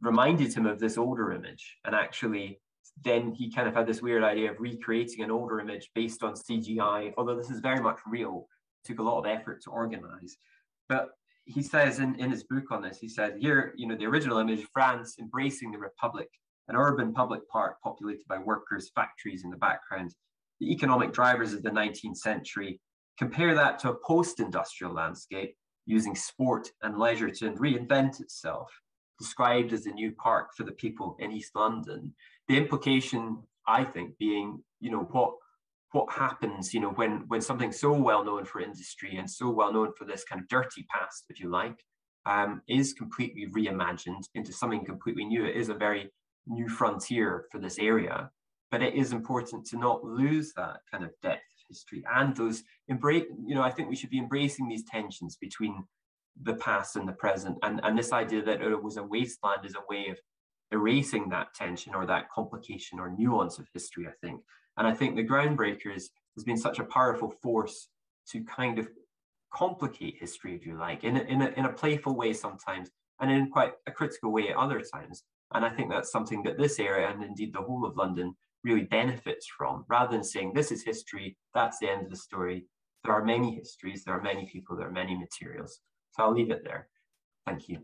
reminded him of this older image. And actually, then he kind of had this weird idea of recreating an older image based on CGI, although this is very much real, took a lot of effort to organize. But he says in, in his book on this, he said, here, you know, the original image, France embracing the Republic, an urban public park populated by workers, factories in the background, the economic drivers of the 19th century. Compare that to a post-industrial landscape using sport and leisure to reinvent itself, described as a new park for the people in East London. The implication, I think, being, you know, what what happens, you know, when when something so well known for industry and so well known for this kind of dirty past, if you like, um, is completely reimagined into something completely new. It is a very new frontier for this area, but it is important to not lose that kind of depth of history and those embrace. You know, I think we should be embracing these tensions between the past and the present, and and this idea that it was a wasteland is a way of erasing that tension or that complication or nuance of history. I think and I think the Groundbreakers has been such a powerful force to kind of complicate history, if you like, in a, in a, in a playful way sometimes, and in quite a critical way at other times. And I think that's something that this area and indeed the whole of London really benefits from, rather than saying this is history, that's the end of the story. There are many histories, there are many people, there are many materials. So I'll leave it there. Thank you.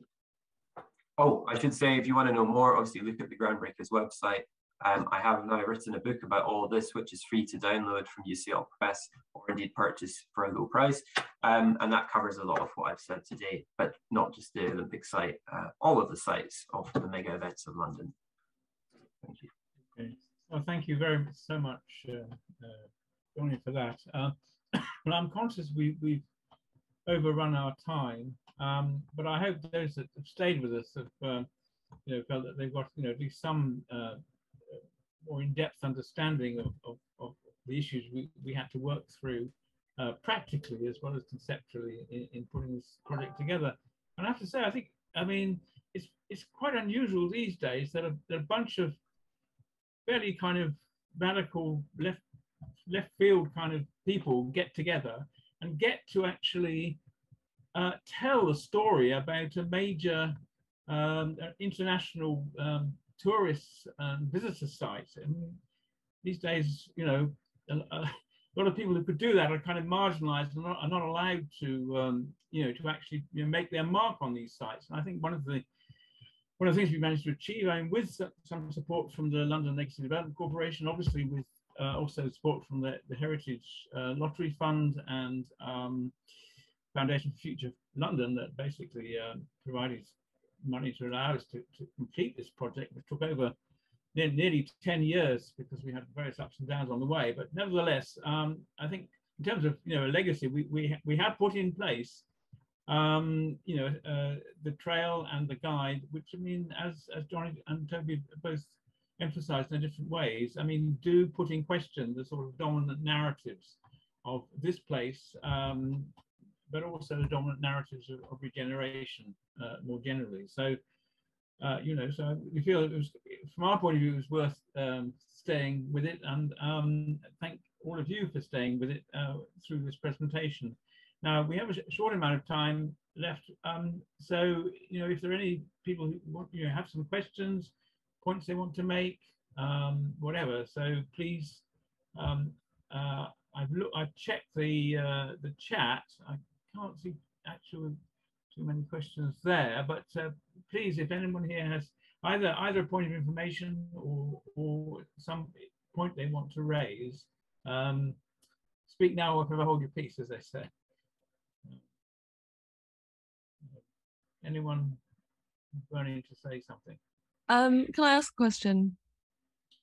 Oh, I should say, if you want to know more, obviously look at the Groundbreakers website. Um, I have now written a book about all this, which is free to download from UCL Press or indeed purchase for a low price. Um, and that covers a lot of what I've said today, but not just the Olympic site, uh, all of the sites of the mega events of London. Thank you. Okay. Well, thank you very much, so much, uh, uh, Jonny, for that. Uh, well, I'm conscious we, we've overrun our time, um, but I hope those that have stayed with us have, uh, you know, felt that they've got, you know, at least some uh, more in-depth understanding of, of, of, the issues we, we had to work through uh, practically as well as conceptually in, in, putting this project together. And I have to say, I think, I mean, it's it's quite unusual these days that a, that a bunch of fairly kind of radical left left field kind of people get together and get to actually uh, tell a story about a major um, international um, and visitor sites. And these days, you know, a, a, lot of people who could do that are kind of marginalized and not, are not allowed to, um, you know, to actually you know, make their mark on these sites. And I think one of the one of the things we managed to achieve, I mean, with some support from the London Legacy Development Corporation, obviously with uh, also support from the, the Heritage uh, Lottery Fund and um, Foundation for Future London that basically uh, provided money to allow us to, to complete this project, which took over nearly 10 years because we had various ups and downs on the way. But nevertheless, um, I think in terms of you know a legacy, we we we have put in place um, you know uh, the trail and the guide, which I mean, as as Jonny and Toby both emphasized in different ways, I mean, do put in question the sort of dominant narratives of this place, um, but also the dominant narratives of, of regeneration uh, more generally. So, uh, you know, so we feel it was, from our point of view, it was worth um, staying with it, and um, thank all of you for staying with it uh, through this presentation. Now we have a sh short amount of time left, um, so you know if there are any people who want, you know, have some questions, points they want to make, um, whatever. So please, um, uh, I've looked, I've checked the uh, the chat. I can't see actually too many questions there, but uh, please, if anyone here has either either a point of information or or some point they want to raise, um, speak now or forever hold your peace, as they say. Anyone burning to say something? Um, can I ask a question?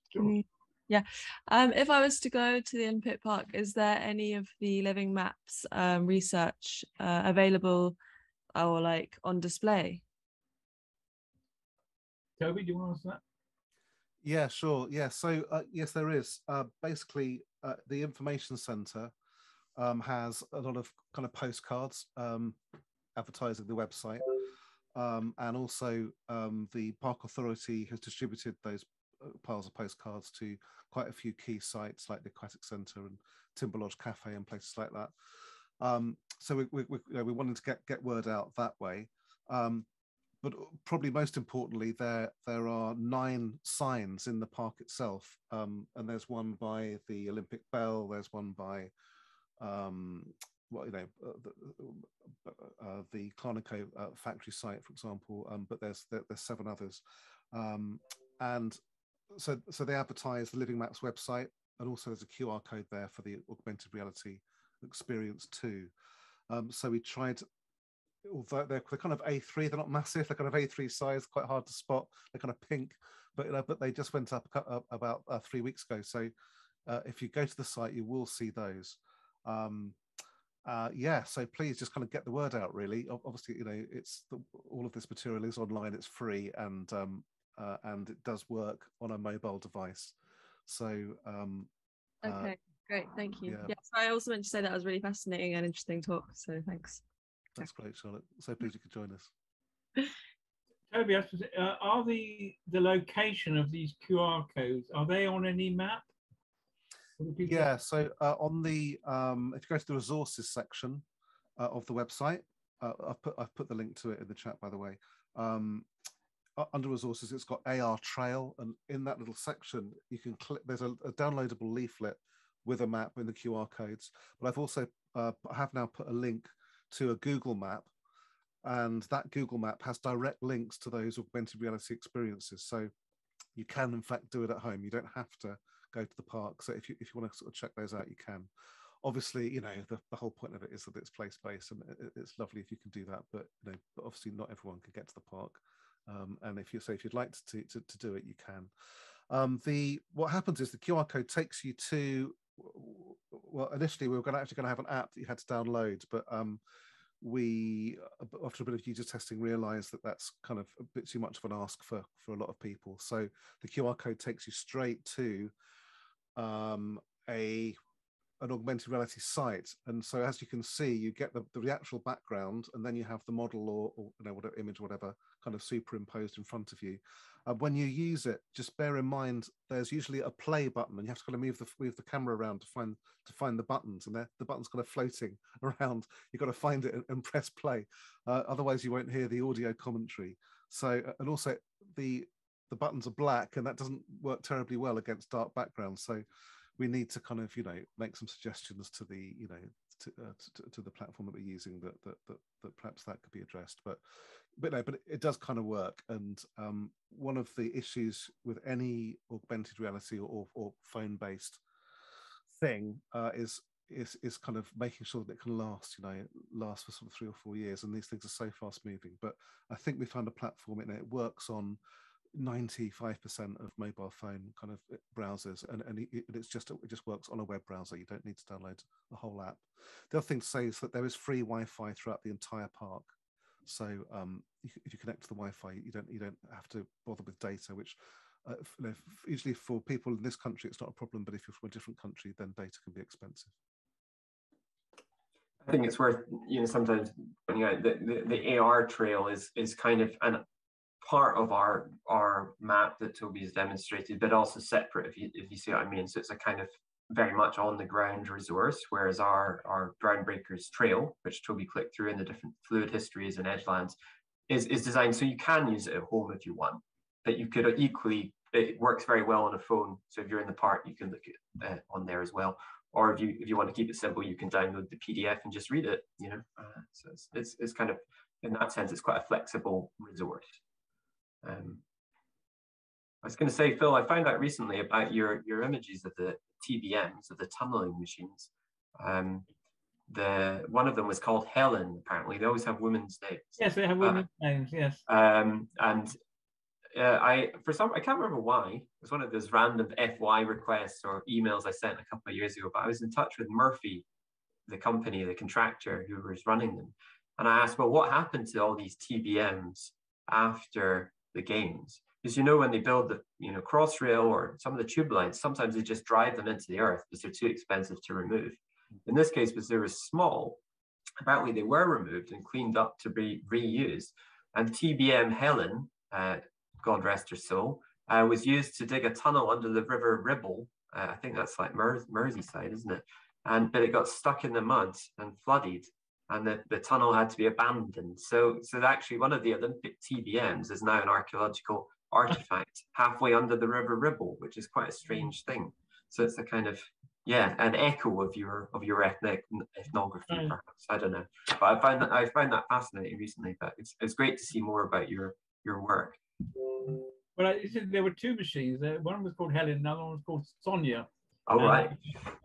Sure. Yeah. Um, if I was to go to the Olympic Park, is there any of the living maps um, research uh, available or like on display? Toby, do you want to answer that? Yeah, sure. Yeah, so uh, yes, there is. Uh, basically, uh, the information centre um, has a lot of kind of postcards um, advertising the website. Um, and also um, the Park Authority has distributed those piles of postcards to quite a few key sites like the Aquatic Centre and Timber Lodge Cafe and places like that. Um, so we, we, we, you know, we, wanted to get, get word out that way. Um, but probably most importantly, there there are nine signs in the park itself, um, and there's one by the Olympic Bell. There's one by um, well, you know, uh, the, uh, the Clarnico uh, factory site, for example, um, but there's there, there's seven others, um, and so so they advertise the Living Maps website, and also there's a QR code there for the augmented reality experience too. Um, so we tried, although they're, they're kind of A3, they're not massive, they're kind of A3 size, quite hard to spot. They're kind of pink, but you know, but they just went up, about uh, three weeks ago. So uh, if you go to the site, you will see those. Um, uh, yeah, so please just kind of get the word out. Really, obviously, you know, it's the, all of this material is online, it's free, and um, uh, and it does work on a mobile device. So um, uh, okay, uh, great, thank you. Yeah. yeah, so I also meant to say that was really fascinating and interesting talk. So thanks. That's great, Charlotte. So pleased you could join us. Toby, uh, are the the location of these QR codes are they on any map? Yeah, so uh, on the um, if you go to the resources section uh, of the website, uh, I've put I've put the link to it in the chat by the way. Um, under resources, it's got AR Trail, and in that little section, you can click. There's a, a downloadable leaflet with a map in the QR codes. But I've also uh, have now put a link to a Google map, and that Google map has direct links to those augmented reality experiences. So you can, in fact, do it at home. You don't have to go to the park. So if you if you want to sort of check those out, you can. Obviously, you know the, the whole point of it is that it's place based, and it, it's lovely if you can do that. But you know, but obviously, not everyone can get to the park. Um, and if you say if you'd like to, to, to do it, you can. Um, the what happens is the QR code takes you to well initially we were going to actually going to have an app that you had to download, but um, we after a bit of user testing realized that that's kind of a bit too much of an ask for for a lot of people. So the QR code takes you straight to um, a an augmented reality site. And so as you can see, you get the, the actual background and then you have the model or, or you know, whatever image, whatever kind of superimposed in front of you. Uh, when you use it, just bear in mind there's usually a play button, and you have to kind of move the move the camera around to find to find the buttons, and the buttons kind of floating around. You've got to find it and, and press play, uh, otherwise you won't hear the audio commentary. So, uh, and also the the buttons are black, and that doesn't work terribly well against dark backgrounds. So, we need to kind of you know make some suggestions to the you know to, uh, to, to, the platform that we're using that, that that that perhaps that could be addressed. But but no but it does kind of work. And um, one of the issues with any augmented reality or, or phone based thing uh, is is is kind of making sure that it can last you know last for sort of three or four years. And these things are so fast moving. But i think we found a platform and it works on 95% of mobile phone kind of uh, browsers and, and it, it's just it just works on a web browser. You don't need to download the whole app. The other thing to say is that there is free wi-fi throughout the entire park. So um, if you connect to the wi-fi you don't you don't have to bother with data which uh, you know, usually for people in this country it's not a problem but if you're from a different country then data can be expensive. I think it's worth, you know, sometimes pointing out that the, the AR trail is is kind of an part of our our map that Toby has demonstrated, but also separate, if you if you see what I mean. So it's a kind of very much on the ground resource, whereas our our Groundbreakers trail, which Toby clicked through in the different fluid histories and edgelands, is is designed so you can use it at home if you want, but you could equally it works very well on a phone. So if you're in the park, you can look at uh, on there as well. Or if you if you want to keep it simple, you can download the PDF and just read it. You know, uh, so it's, it's it's kind of in that sense, it's quite a flexible resource. Um, I was going to say, Phil, I found out recently about your, your images of the TBMs, of the tunneling machines. Um, the one of them was called Helen. Apparently, they always have women's names. Yes, they have women's uh, names. Yes. Um, and uh, I, for some, I can't remember why. It was one of those random FOI requests or emails I sent a couple of years ago. But I was in touch with Murphy, the company, the contractor who was running them, and I asked, well, what happened to all these TBMs after the games. Because you know when they build the you know crossrail or some of the tube lines, sometimes they just drive them into the earth because they're too expensive to remove. In this case, because they were small, apparently they were removed and cleaned up to be reused. And TBM Helen, uh, God rest her soul, uh, was used to dig a tunnel under the River Ribble. Uh, I think that's like Mer- Merseyside, isn't it? And but it got stuck in the mud and flooded, and the, the tunnel had to be abandoned. So, so actually, one of the Olympic TBMs is now an archaeological artifact halfway under the River Ribble, which is quite a strange thing. So it's a kind of yeah, an echo of your of your ethnic ethnography, perhaps. I don't know, but I find that I find that fascinating recently. But it's it's great to see more about your your work. Well, I, there were two machines. Uh, one was called Helen, another one was called Sonia. Oh, right.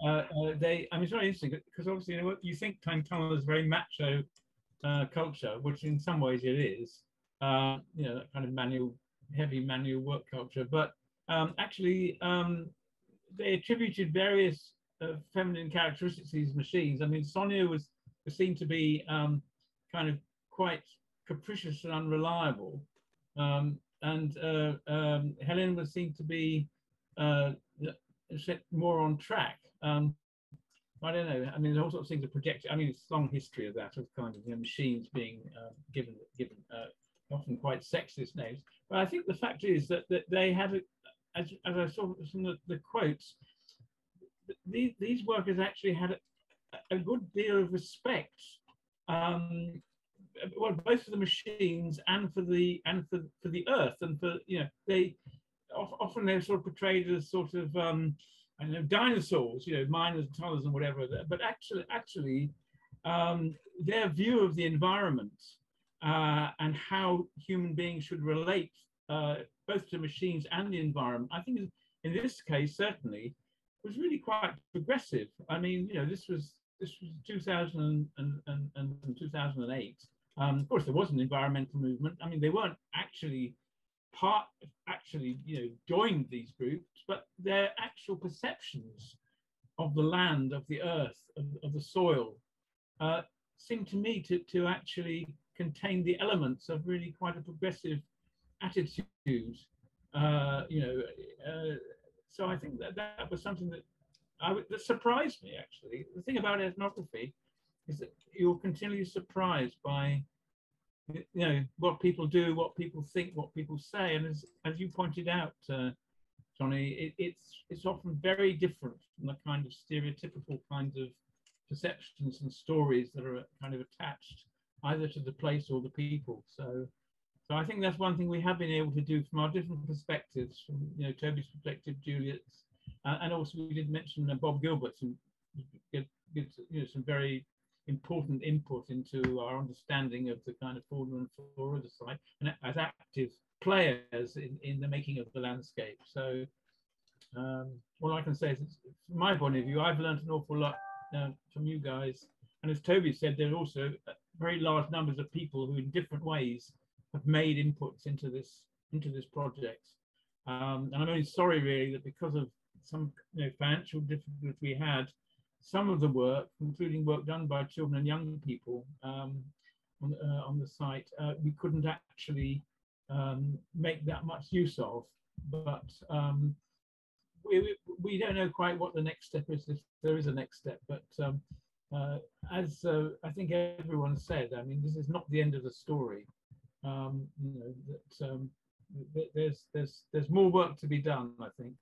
Uh, uh, they, I mean, it's very interesting because obviously you, know, you think time tunnel is very macho uh, culture, which in some ways it is. Uh, you know, that kind of manual, heavy manual work culture. But um, actually, um, they attributed various uh, feminine characteristics to these machines. I mean, Sonia was, was seen to be um, kind of quite capricious and unreliable. Um, and uh, um, Helen was seen to be uh, set more on track. Um, I don't know. I mean, there's all sorts of things are projected. I mean, it's a long history of that, of kind of you know, machines being uh, given given uh, often quite sexist names. But I think the fact is that, that they had, a, as, as I saw from the, the quotes, these, these workers actually had a, a good deal of respect um, well, both for the machines and for the and for for the Earth, and for you know they often they're sort of portrayed as sort of um, I know dinosaurs, you know, miners, and tunnels, and whatever. But actually, actually, um, their view of the environment uh, and how human beings should relate uh, both to machines and the environment, I think in this case certainly was really quite progressive. I mean, you know, this was this was 2000 and, and, and 2008. Um, of course, there was an environmental movement. I mean, they weren't actually part, actually, you know, joined these groups, but their actual perceptions of the land, of the earth, of, of the soil, uh, seemed to me to, to actually contain the elements of really quite a progressive attitude. Uh, you know, uh, so I think that that was something that I that surprised me actually. The thing about ethnography is that you're continually surprised by you know what people do, what people think, what people say, and as as you pointed out, uh, Jonny, it, it's it's often very different from the kind of stereotypical kinds of perceptions and stories that are kind of attached either to the place or the people. So, so I think that's one thing we have been able to do from our different perspectives, from you know Toby's perspective, Juliet's, uh, and also we did mention uh, Bob Gilbert, who gives you know some very important input into our understanding of the kind of fauna and flora of the site, and as active players in, in the making of the landscape. So um, all I can say is, from my point of view, I've learned an awful lot uh, from you guys. And as Toby said, there are also uh, very large numbers of people who, in different ways, have made inputs into this into this project. Um, and I'm only sorry, really, that because of some you know, financial difficulties we had, some of the work, including work done by children and young people um, on, uh, on, the site, uh, we couldn't actually um, make that much use of. But um, we, we don't know quite what the next step is, if there is a next step. But um, uh, as uh, I think everyone said, I mean, this is not the end of the story. Um, you know, that um, there's there's there's more work to be done. I think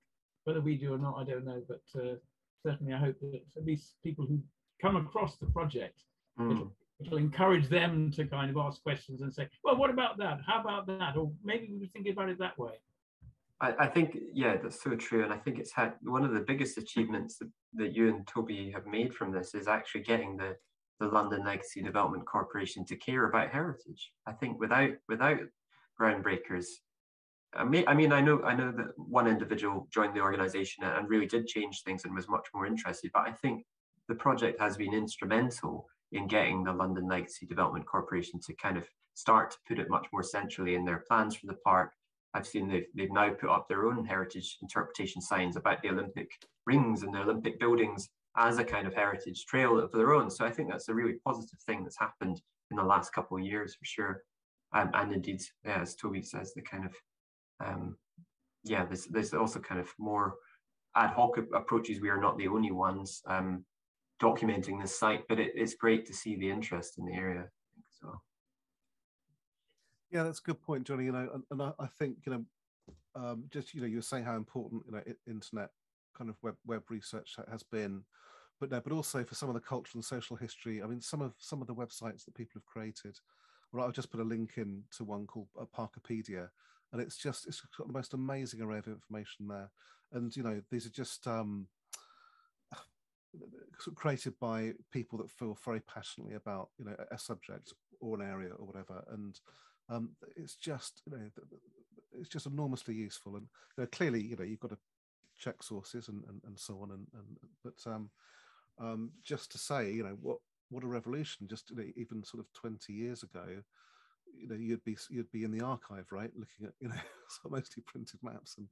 whether we do or not, I don't know. But uh, certainly, I hope that at least people who come across the project, mm. it'll, it'll, encourage them to kind of ask questions and say, well, what about that? How about that? Or maybe we were thinking about it that way. I, I think, yeah, that's so true. And I think it's had one of the biggest achievements that, that you and Toby have made from this is actually getting the, the London Legacy Development Corporation to care about heritage. I think without without groundbreakers, I mean, I mean, I know, I know that one individual joined the organisation and really did change things and was much more interested. But I think the project has been instrumental in getting the London Legacy Development Corporation to kind of start to put it much more centrally in their plans for the park, I've seen they've, they've now put up their own heritage interpretation signs about the Olympic rings and the Olympic buildings as a kind of heritage trail of their own. So I think that's a really positive thing that's happened in the last couple of years for sure. Um, and indeed, yeah, as Toby says, the kind of, um, yeah, there's, there's also kind of more ad hoc approaches. We are not the only ones um, documenting this site, but it, it's great to see the interest in the area. So. Yeah, that's a good point, Jonny. You know, and, and I, I, think you know, um, just you know, you were saying how important you know internet kind of web web research has been, but no, but also for some of the cultural and social history. I mean, some of some of the websites that people have created. Well, I'll just put a link in to one called uh, Parkopedia, and it's just it's got the most amazing array of information there. And you know, these are just um, created by people that feel very passionately about you know a subject or an area or whatever, and um, it's just you know it's just enormously useful. And you know, clearly you know you've got to check sources and, and, and so on. And, and but um, um, just to say you know what what a revolution just you know, even sort of 20 years ago you know you'd be you'd be in the archive right looking at you know mostly printed maps and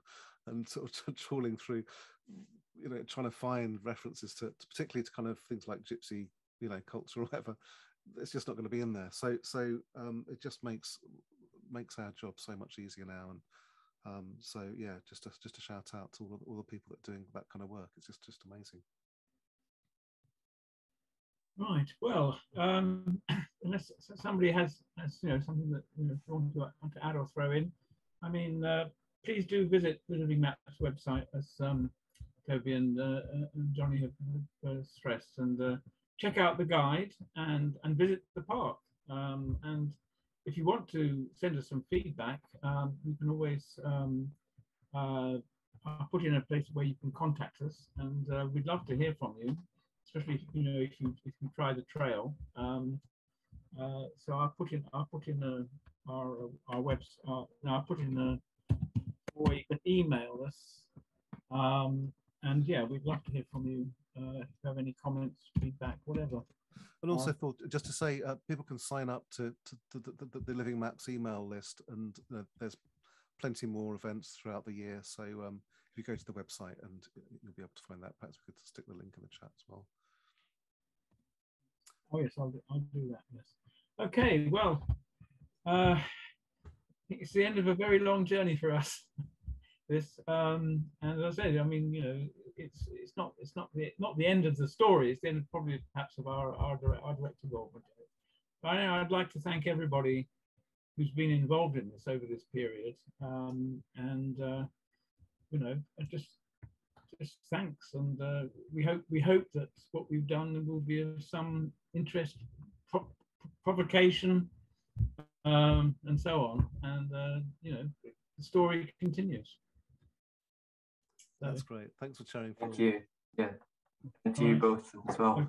and sort of trawling through you know trying to find references to, to particularly to kind of things like gypsy you know culture or whatever it's just not going to be in there. So so um, it just makes makes our job so much easier now. And um, so yeah, just a, just a shout out to all, all the people that are doing that kind of work. It's just just amazing. Right. Well, um, unless somebody has, has, you know something that you know want to, want to add or throw in, I mean, uh, please do visit the Living Maps website, as um, Toby and, uh, and Jonny have, have uh, stressed, and uh, check out the guide and and visit the park. Um, and if you want to send us some feedback, um, you can always um, uh, put in a place where you can contact us, and uh, we'd love to hear from you, especially if, you know if you if you try the trail. Um, uh, so I'll put in I'll put in uh, our our website. Uh, no, I'll put in a, or you can email us. Um, and yeah, we'd love to hear from you uh, if you have any comments, feedback, whatever. And also, Uh, for just to say, uh, people can sign up to, to, to the, the, the Living Maps email list, and uh, there's plenty more events throughout the year. So um, if you go to the website, and you'll be able to find that. Perhaps we could stick the link in the chat as well. Oh yes, I'll do, I'll do that. Yes. Okay. Well, uh, it's the end of a very long journey for us. this, um, and as I said, I mean, you know, it's it's not it's not the not the end of the story. It's the end, probably perhaps of our our direct, our direct involvement. But I, I'd like to thank everybody who's been involved in this over this period, um, and uh, you know, just just thanks, and uh, we hope we hope that what we've done will be of some interest, pro provocation, um, and so on. And uh, you know, the story continues. That's great. Thanks for sharing. Thank Phil. you. Yeah. And to you both as well.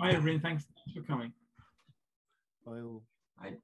Hi, everyone. Thanks for coming. Bye all. Bye.